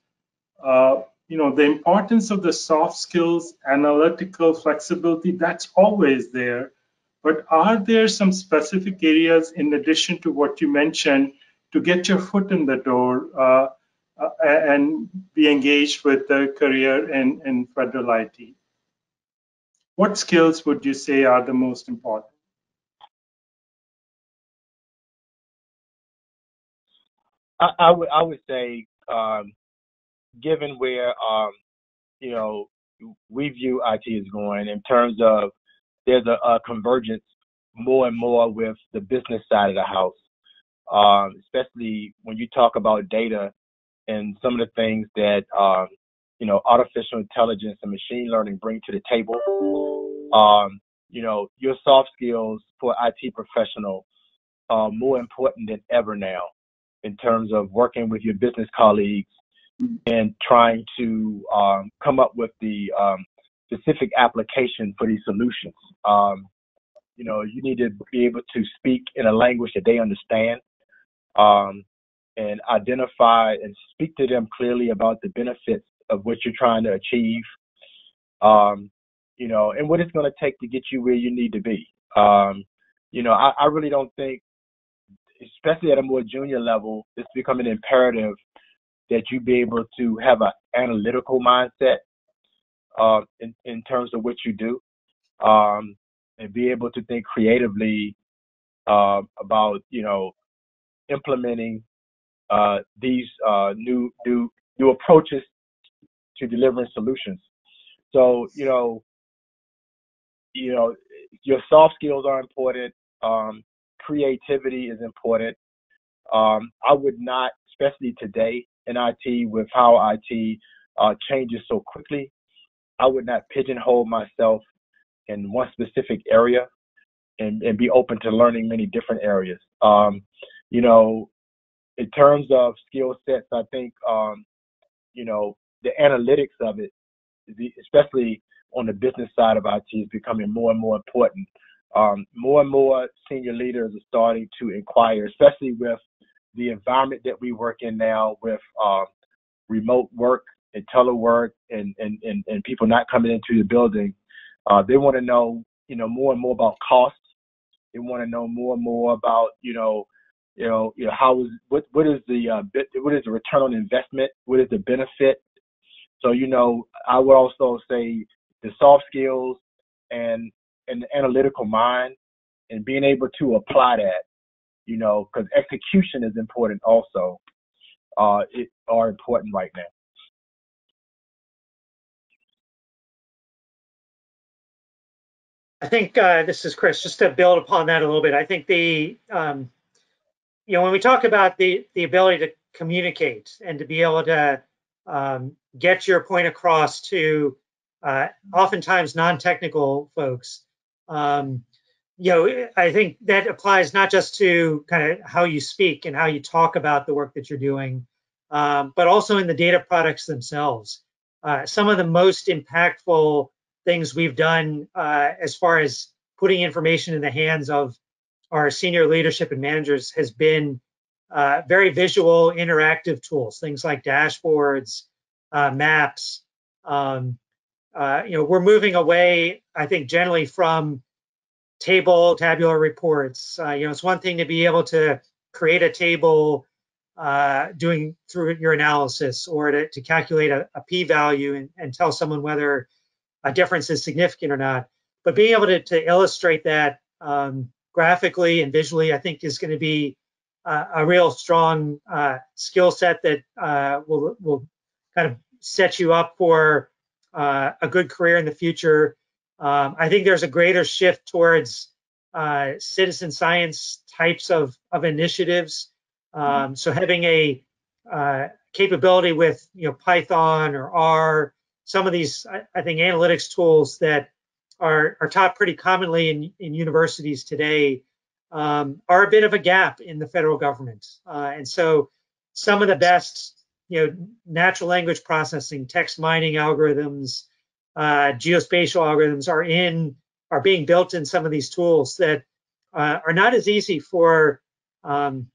uh, you know, the importance of the soft skills, analytical flexibility, that's always there. But are there some specific areas in addition to what you mentioned to get your foot in the door uh, uh, and be engaged with the career in, in federal IT. What skills would you say are the most important? I, I would I would say, um, given where um, you know we view IT is going in terms of there's a, a convergence more and more with the business side of the house um, especially when you talk about data and some of the things that um, you know artificial intelligence and machine learning bring to the table. Um, you know, your soft skills for IT professional are more important than ever now in terms of working with your business colleagues and trying to um, come up with the um, specific application for these solutions. Um, you know, you need to be able to speak in a language that they understand um, and identify and speak to them clearly about the benefits of what you're trying to achieve, um, you know, and what it's going to take to get you where you need to be. Um, you know, I, I really don't think, especially at a more junior level, it's becoming imperative that you be able to have an analytical mindset uh, in, in terms of what you do um, and be able to think creatively uh, about, you know, implementing uh, these uh, new new new approaches to delivering solutions. So you know, you know, your soft skills are important. Um, creativity is important. Um, I would not, especially today in IT, with how IT uh, changes so quickly, I would not pigeonhole myself in one specific area and, and be open to learning many different areas. Um, you know, in terms of skill sets, I think, um, you know, the analytics of it, especially on the business side of IT, is becoming more and more important. Um, more and more senior leaders are starting to inquire, especially with the environment that we work in now with uh, remote work and telework and, and, and, and people not coming into the building. Uh, they want to know, you know, more and more about costs. They want to know more and more about, you know, you know, you know, how is what what is the uh, what is the return on investment? What is the benefit? So, you know, I would also say the soft skills and and the analytical mind and being able to apply that, you know, because execution is important also. Uh, it are important right now. I think uh, this is Chris. Just to build upon that a little bit, I think the um, you know when we talk about the the ability to communicate and to be able to um, get your point across to uh, oftentimes non-technical folks, um, you know, I think that applies not just to kind of how you speak and how you talk about the work that you're doing, um, but also in the data products themselves. Uh, some of the most impactful things we've done uh, as far as putting information in the hands of our senior leadership and managers has been uh, very visual, interactive tools, things like dashboards, uh, maps. Um, uh, you know, we're moving away, I think, generally from table tabular reports. Uh, you know, it's one thing to be able to create a table uh, doing through your analysis or to, to calculate a, a p-value and, and tell someone whether a difference is significant or not. But being able to, to illustrate that um, graphically and visually, I think is going to be uh, a real strong uh, skill set that uh, will will kind of set you up for uh, a good career in the future. Um, I think there's a greater shift towards uh, citizen science types of of initiatives. Um, so having a uh, capability with you know Python or R some of these, I, I think, analytics tools that are, are taught pretty commonly in, in universities today um, are a bit of a gap in the federal government. Uh, and so some of the best, you know, natural language processing, text mining algorithms, uh, geospatial algorithms are in, are being built in some of these tools that uh, are not as easy for um,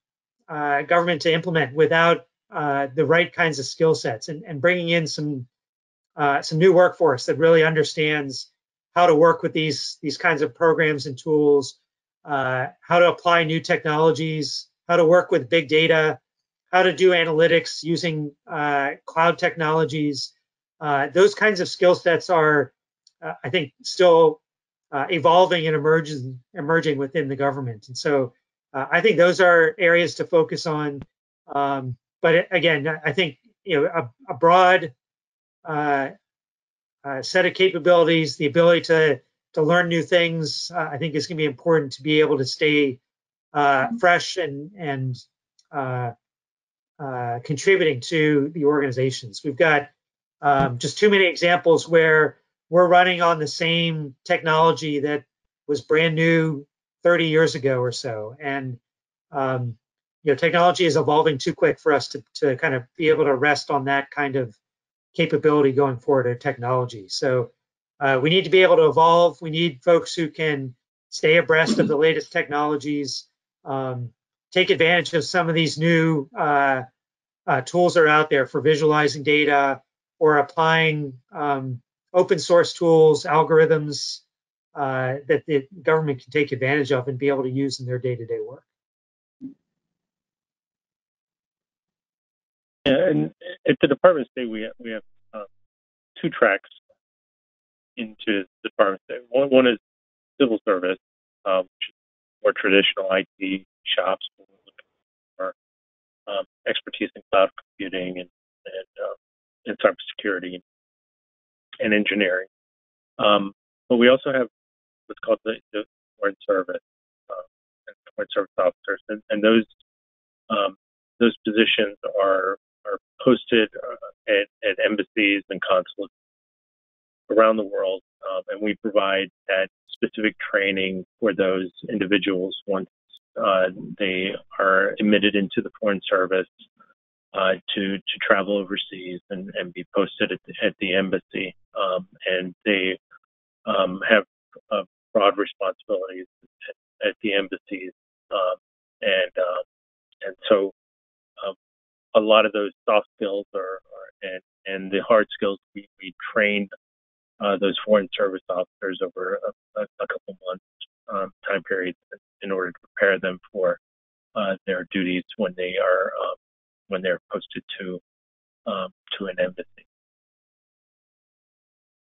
uh, government to implement without uh, the right kinds of skill sets and, and bringing in some uh, some new workforce that really understands how to work with these these kinds of programs and tools, uh, how to apply new technologies, how to work with big data, how to do analytics using cloud technologies. Uh, those kinds of skill sets are, uh, I think, still uh, evolving and emerging emerging within the government. And so, I think those are areas to focus on. Um, but again, I think you know a, a broad uh, uh, set of capabilities, the ability to to learn new things, uh, I think is going to be important to be able to stay uh, fresh and and uh, uh, contributing to the organizations. We've got um, just too many examples where we're running on the same technology that was brand new 30 years ago or so, and um, you know technology is evolving too quick for us to to kind of be able to rest on that kind of capability going forward or technology. So uh, we need to be able to evolve. We need folks who can stay abreast of the latest technologies, um, take advantage of some of these new uh, uh, tools that are out there for visualizing data or applying um, open source tools, algorithms uh, that the government can take advantage of and be able to use in their day-to-day -day work. and at the Department of State, we have, we have uh, two tracks into the Department of State. One, one is civil service, um, more traditional IT shops for um, expertise in cloud computing and and, uh, and cybersecurity and engineering. Um, but we also have what's called the, the foreign service uh, and foreign service officers, and, and those um, those positions are are posted uh, at, at embassies and consulates around the world, um, and we provide that specific training for those individuals once uh, they are admitted into the foreign service uh, to to travel overseas and, and be posted at the, at the embassy, um, and they um, have uh, broad responsibilities at, the embassies, um, and uh, and so um, a lot of those soft skills are, are and and the hard skills we, we train uh, those foreign service officers over a, a, couple months um, time period in order to prepare them for uh, their duties when they are um, when they're posted to um, to an embassy.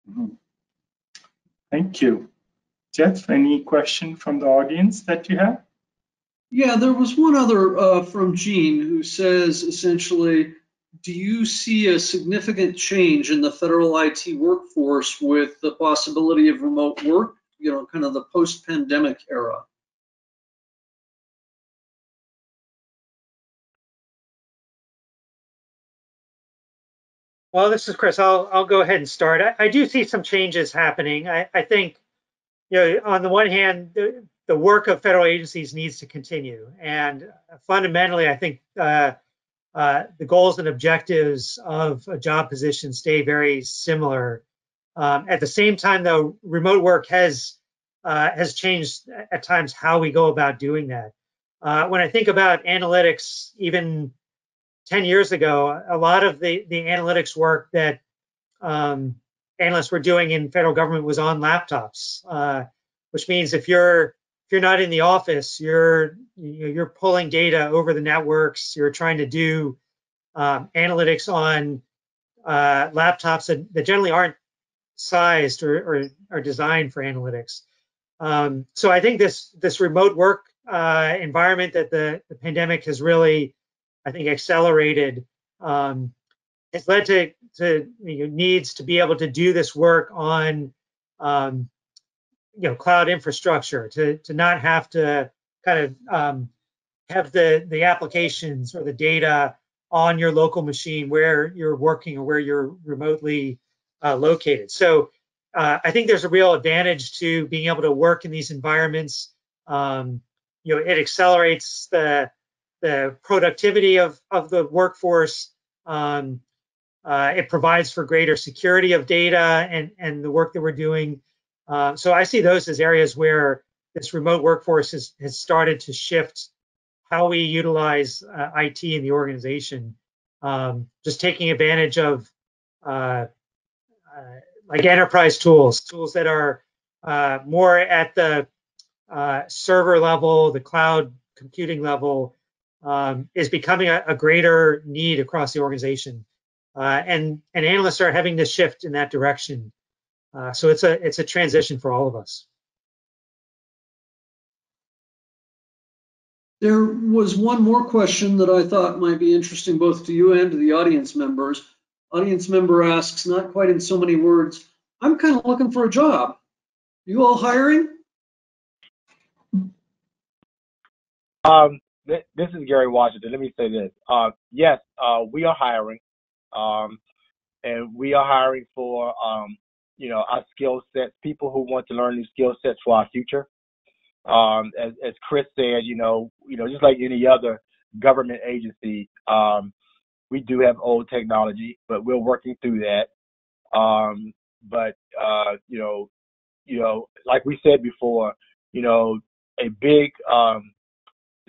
Mm-hmm. Thank you. Jeff, any question from the audience that you have? Yeah, there was one other uh, from Gene who says essentially, do you see a significant change in the federal IT workforce with the possibility of remote work, you know, kind of the post-pandemic era? Well, this is Chris. I'll I'll go ahead and start. I, I do see some changes happening. I, I think, you know, on the one hand, the, the work of federal agencies needs to continue, and fundamentally, I think uh, uh, the goals and objectives of a job position stay very similar. Um, at the same time, though, remote work has uh, has changed at times how we go about doing that. Uh, when I think about analytics, even 10 years ago, a lot of the, the analytics work that um, analysts were doing in federal government was on laptops, uh, which means if you're if you're not in the office, you're you're pulling data over the networks. You're trying to do um, analytics on uh, laptops that, that, generally aren't sized or, or, or designed for analytics. Um, so I think this this remote work uh, environment that the, the pandemic has really I think accelerated um, it's led to, to you know, needs to be able to do this work on um, you know cloud infrastructure to to not have to kind of um, have the the applications or the data on your local machine where you're working or where you're remotely uh, located. So uh, I think there's a real advantage to being able to work in these environments. Um, you know, it accelerates the the productivity of, of the workforce. Um, uh, it provides for greater security of data and, and the work that we're doing. Uh, so I see those as areas where this remote workforce has, has started to shift how we utilize uh, IT in the organization. Um, just taking advantage of uh, uh, like enterprise tools, tools that are uh, more at the server level, the cloud computing level, um, is becoming a, a, greater need across the organization, uh, and and analysts are having to shift in that direction. Uh, so it's a it's a transition for all of us. There was one more question that I thought might be interesting both to you and to the audience members. Audience member asks, not quite in so many words, I'm kind of looking for a job. You all hiring? Um, this is Gary Washington. Let me say this. Uh, yes, uh, we are hiring, um, and we are hiring for um, you know our skill sets, people who want to learn new skill sets for our future. Um, as, as Chris said, you know, you know, just like any other government agency, um, we do have old technology, but we're working through that. Um, but uh, you know, you know, like we said before, you know, a big um,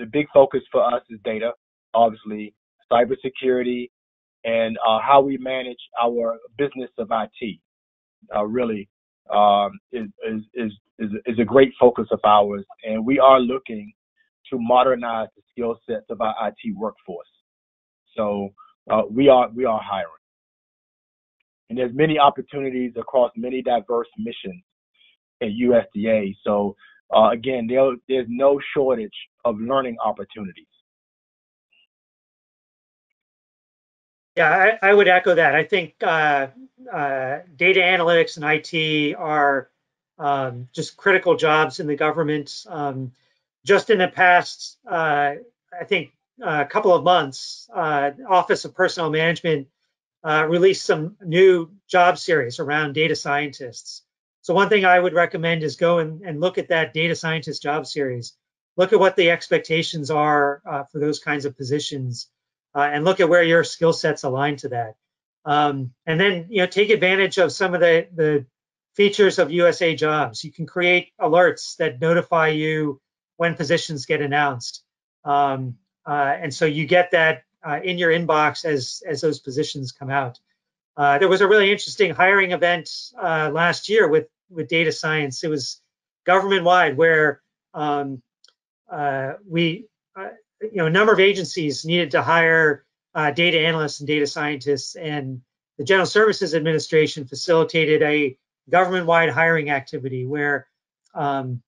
the big focus for us is data, obviously, cybersecurity, and uh, how we manage our business of IT. Uh, really um, is, is, is, is, is a great focus of ours, and we are looking to modernize the skill sets of our IT workforce. So uh, we are we are hiring, and there's many opportunities across many diverse missions at USDA. So uh, again, there, there's no shortage of learning opportunities. Yeah, I, I would echo that. I think uh, uh, data analytics and IT are um, just critical jobs in the government. Um, just in the past, uh, I think a couple of months, uh, Office of Personnel Management uh, released some new job series around data scientists. So one thing I would recommend is go and, and look at that data scientist job series. Look at what the expectations are uh, for those kinds of positions, uh, and look at where your skill sets align to that. Um, and then you know take advantage of some of the the features of USA Jobs. You can create alerts that notify you when positions get announced. Um, uh, and so you get that uh, in your inbox as as those positions come out. Uh, there was a really interesting hiring event uh, last year with with data science. It was government wide where um, uh, we uh, you know a number of agencies needed to hire data analysts and data scientists, and the General Services Administration facilitated a government-wide hiring activity where um,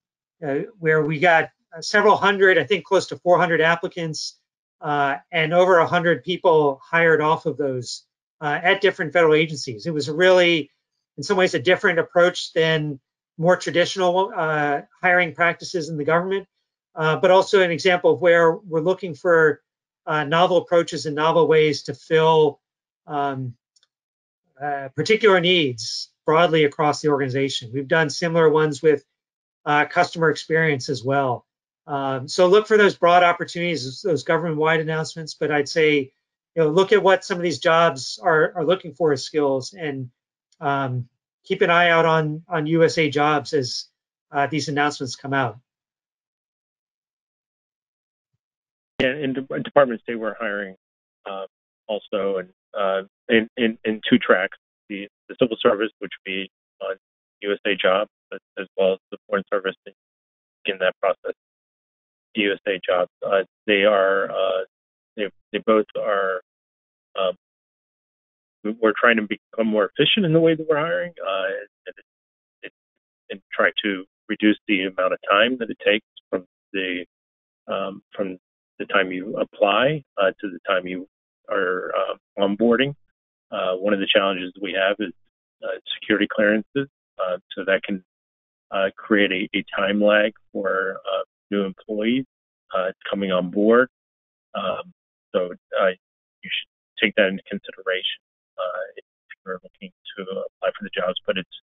where we got several hundred, I think close to 400 applicants uh, and over 100 people hired off of those uh, at different federal agencies. It was really, in some ways, a different approach than more traditional uh, hiring practices in the government, uh, but also an example of where we're looking for uh, novel approaches and novel ways to fill um, uh, particular needs broadly across the organization. We've done similar ones with customer experience as well. Um, so look for those broad opportunities, those government-wide announcements. But I'd say, you know, look at what some of these jobs are, are looking for as skills, and um, keep an eye out on on USA Jobs as uh, these announcements come out. Yeah, in Department of State, we're hiring uh, also, and uh, in, in in two tracks: the the civil service, which would be on USA Jobs, as well as the Foreign Service. In that process USA jobs. Uh, they are uh, they they both are. Um, we're trying to become more efficient in the way that we're hiring, uh, and, it, and try to reduce the amount of time that it takes from the um, from the time you apply uh, to the time you are uh, onboarding. Uh, one of the challenges we have is uh, security clearances, uh, so that can uh, create a, a, time lag for new employees coming on board. Um, so you should take that into consideration if you're looking to apply for the jobs. But it's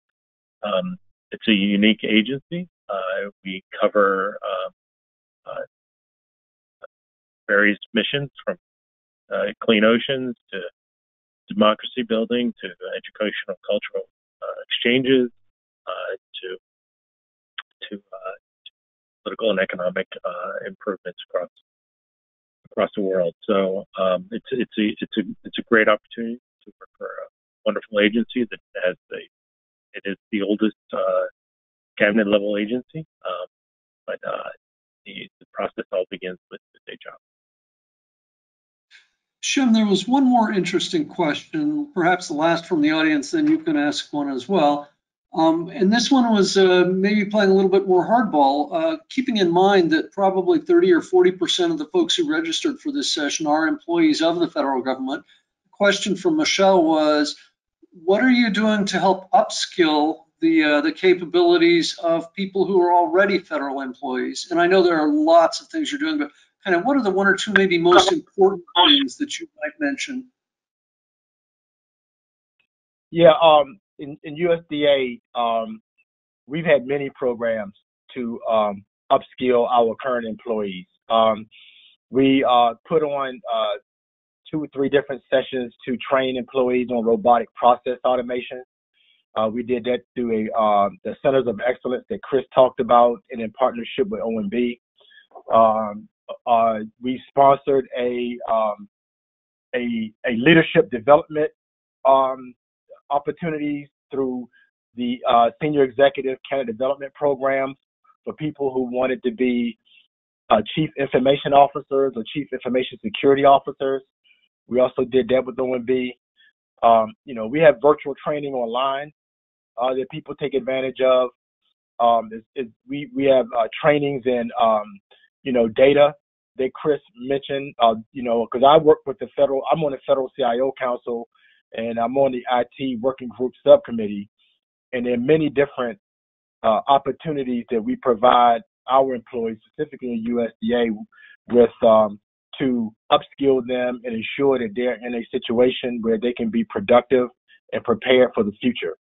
um, it's a unique agency. We cover um, various missions from clean oceans to democracy building to educational cultural exchanges to to uh, political and economic uh, improvements across across the world. So um, it's it's a it's a it's a great opportunity to work for a wonderful agency that has a it is the oldest uh, cabinet level agency, um, but uh, the, the process all begins with the day job. Shyam, there was one more interesting question, perhaps the last from the audience, then you can ask one as well. Um, and this one was uh, maybe playing a little bit more hardball, uh, keeping in mind that probably 30 or 40% of the folks who registered for this session are employees of the federal government. The question from Michelle was, what are you doing to help upskill the uh, the capabilities of people who are already federal employees? And I know there are lots of things you're doing, but kind of what are the one or two maybe most important things that you might mention? Yeah, um, in, in USDA, um, we've had many programs to um, upskill our current employees. Um, we uh, put on uh, two or three different sessions to train employees on robotic process automation. Uh, we did that through a, uh, the Centers of Excellence that Chris talked about and in partnership with OMB. Um, uh, we sponsored a, um, a, a leadership development um, opportunities through the uh, senior executive candidate development programs for people who wanted to be uh, chief information officers or chief information security officers. We also did that with OMB. Um, you know, we have virtual training online uh, that people take advantage of. Um, we we have uh, trainings in um, you know data that Chris mentioned. Uh, you know, because I work with the federal, I'm on the Federal CIO Council, and I'm on the IT Working Group Subcommittee, and there are many different uh, opportunities that we provide our employees, specifically in USDA, with um, to upskill them and ensure that they're in a situation where they can be productive and prepared for the future.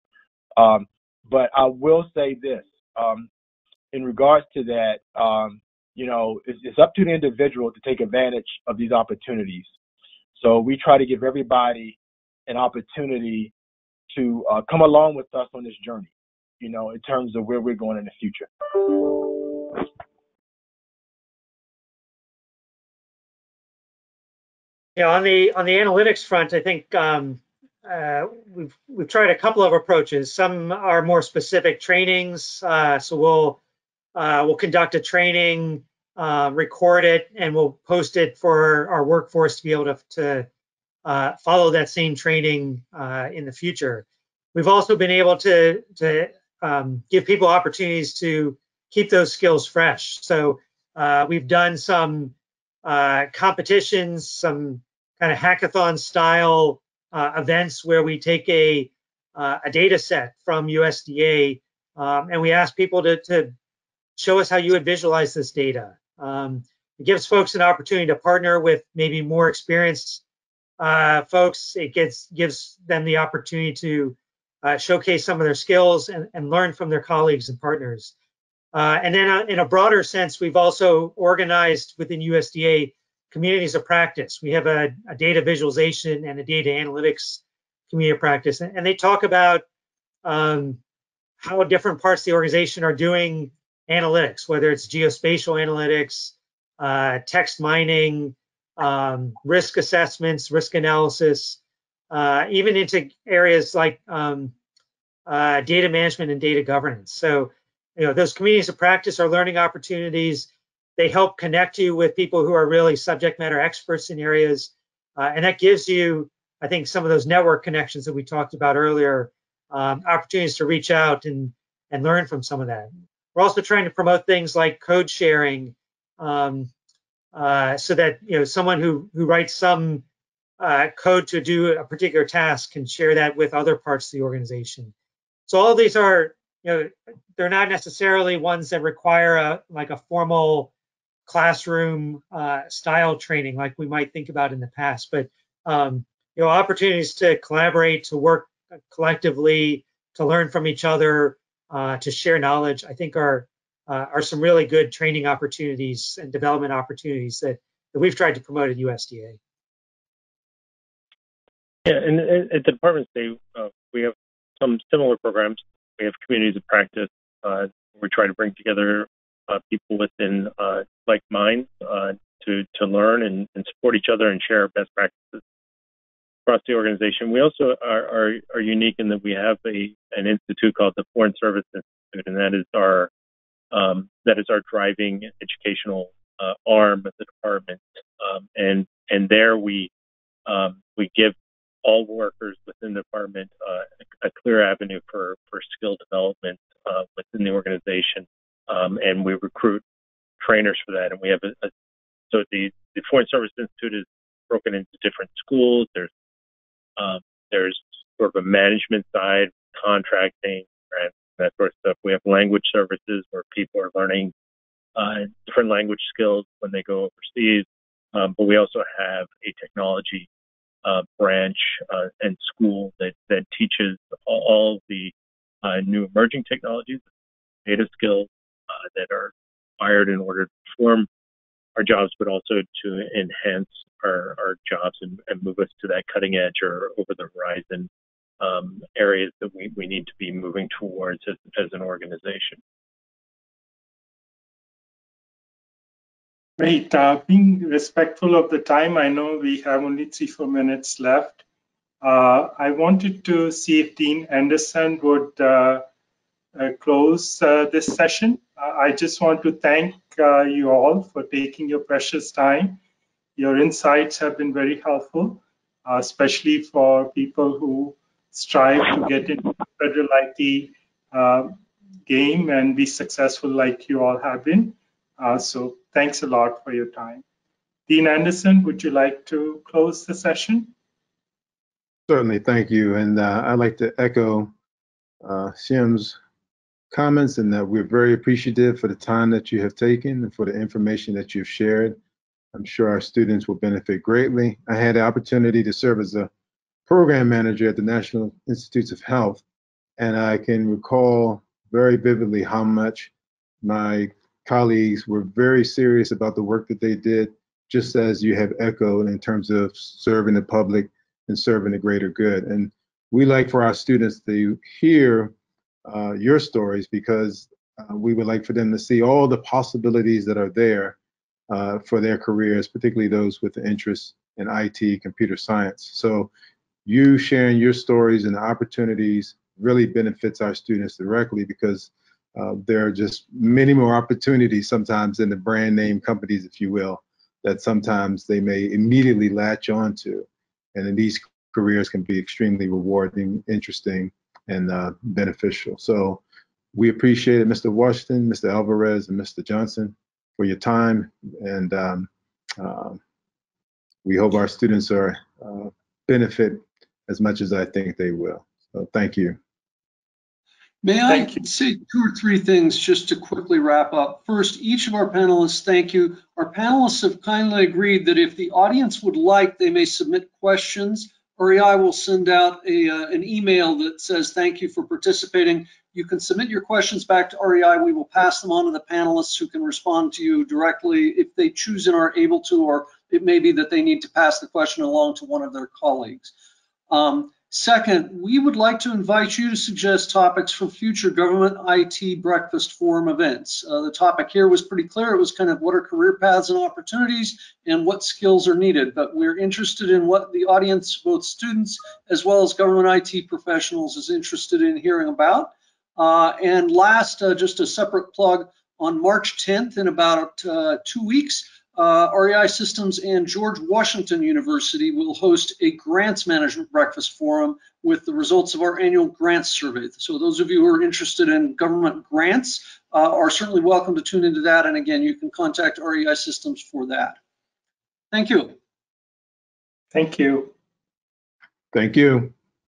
Um, but I will say this um, in regards to that, um, you know, it's, it's, up to the individual to take advantage of these opportunities. So we try to give everybody an opportunity to uh, come along with us on this journey, you know, in terms of where we're going in the future. Yeah, on the on the analytics front, I think um, uh, we've we've tried a couple of approaches. Some are more specific trainings, uh, so we'll uh, we'll conduct a training, uh, record it, and we'll post it for our workforce to be able to, to uh, follow that same training uh, in the future. We've also been able to to um, give people opportunities to keep those skills fresh. So we've done some competitions, some kind of hackathon style uh, events where we take a uh, a data set from USDA um, and we ask people to, to, show us how you would visualize this data. Um, it gives folks an opportunity to partner with maybe more experienced uh, folks. It gets gives them the opportunity to uh, showcase some of their skills and, and, learn from their colleagues and partners. Uh, and then uh, in a broader sense, we've also organized within USDA communities of practice. We have a, a data visualization and a data analytics community of practice, and, and they talk about um, how different parts of the organization are doing analytics, whether it's geospatial analytics, uh, text mining, um, risk assessments, risk analysis, uh, even into areas like um, uh, data management and data governance. So, you know, those communities of practice are learning opportunities they help connect you with people who are really subject matter experts in areas. Uh, and that gives you, I think, some of those network connections that we talked about earlier, um, opportunities to reach out and, and learn from some of that. We're also trying to promote things like code sharing um, uh, so that you know someone who, who writes some uh, code to do a particular task can share that with other parts of the organization. So all these are, you know, they're not necessarily ones that require a like a formal classroom uh, style training like we might think about in the past, but um, you know, opportunities to collaborate, to work collectively, to learn from each other, uh, to share knowledge, I think are uh, are some really good training opportunities and development opportunities that, that we've tried to promote at USDA. Yeah, and at the department of state, uh, we have some similar programs. We have communities of practice. Uh, we try to bring together uh, people within uh, like minds to to learn and, and, support each other and share best practices across the organization. We also are, are, are unique in that we have a an institute called the Foreign Service Institute, and that is our um, that is our driving educational uh, arm of the department. Um, and and there we um, we give all workers within the department uh, a, clear avenue for for skill development uh, within the organization um, and we recruit trainers for that. And we have a, a so the the Foreign Service Institute is broken into different schools. There's um, there's sort of a management side, contracting, and that sort of stuff. We have language services where people are learning uh, different language skills when they go overseas. Um, but we also have a technology uh, branch uh, and school that, that teaches all, all the uh, new emerging technologies, data skills, uh, that are required in order to perform our jobs, but also to enhance our, our jobs and, and, move us to that cutting edge or over the horizon um, areas that we, we need to be moving towards as, as an organization. Great. Uh, being respectful of the time, I know we have only three, four minutes left. Uh, I wanted to see if Dean Anderson would uh, uh, close uh, this session. Uh, I just want to thank you all for taking your precious time. Your insights have been very helpful, especially for people who strive to get into the federal IT game and be successful like you all have been. so thanks a lot for your time. Dean Anderson, would you like to close the session? Certainly, thank you. And uh, I'd like to echo uh, comments and that we're very appreciative for the time that you have taken and for the information that you've shared. I'm sure our students will benefit greatly. I had the opportunity to serve as a program manager at the National Institutes of Health, and I can recall very vividly how much my colleagues were very serious about the work that they did, just as you have echoed in terms of serving the public and serving the greater good. And we like for our students to hear uh, your stories because uh, we would like for them to see all the possibilities that are there uh, for their careers, particularly those with the interest in IT, computer science. So you sharing your stories and the opportunities really benefits our students directly because uh, there are just many more opportunities sometimes in the brand name companies, if you will, that sometimes they may immediately latch onto. And in these careers can be extremely rewarding, interesting, and uh, beneficial. So we appreciate it, Mr. Washington, Mr. Alvarez, and Mr. Johnson for your time. And um, uh, we hope our students are uh, benefit as much as I think they will. So thank you. May I you. say two or three things just to quickly wrap up? First, each of our panelists, thank you. Our panelists have kindly agreed that if the audience would like, they may submit questions. REI will send out a, uh, an email that says thank you for participating. You can submit your questions back to REI. We will pass them on to the panelists who can respond to you directly if they choose and are able to, or it may be that they need to pass the question along to one of their colleagues. Um, Second, we would like to invite you to suggest topics for future government IT breakfast forum events. Uh, the topic here was pretty clear. It was kind of what are career paths and opportunities and what skills are needed. But we're interested in what the audience, both students as well as government IT professionals, is interested in hearing about. Uh, and last, uh, just a separate plug on March 10th in about uh, two weeks, uh, REI Systems and George Washington University will host a grants management breakfast forum with the results of our annual grants survey. So those of you who are interested in government grants uh, are certainly welcome to tune into that. And again, you can contact REI Systems for that. Thank you. Thank you. Thank you.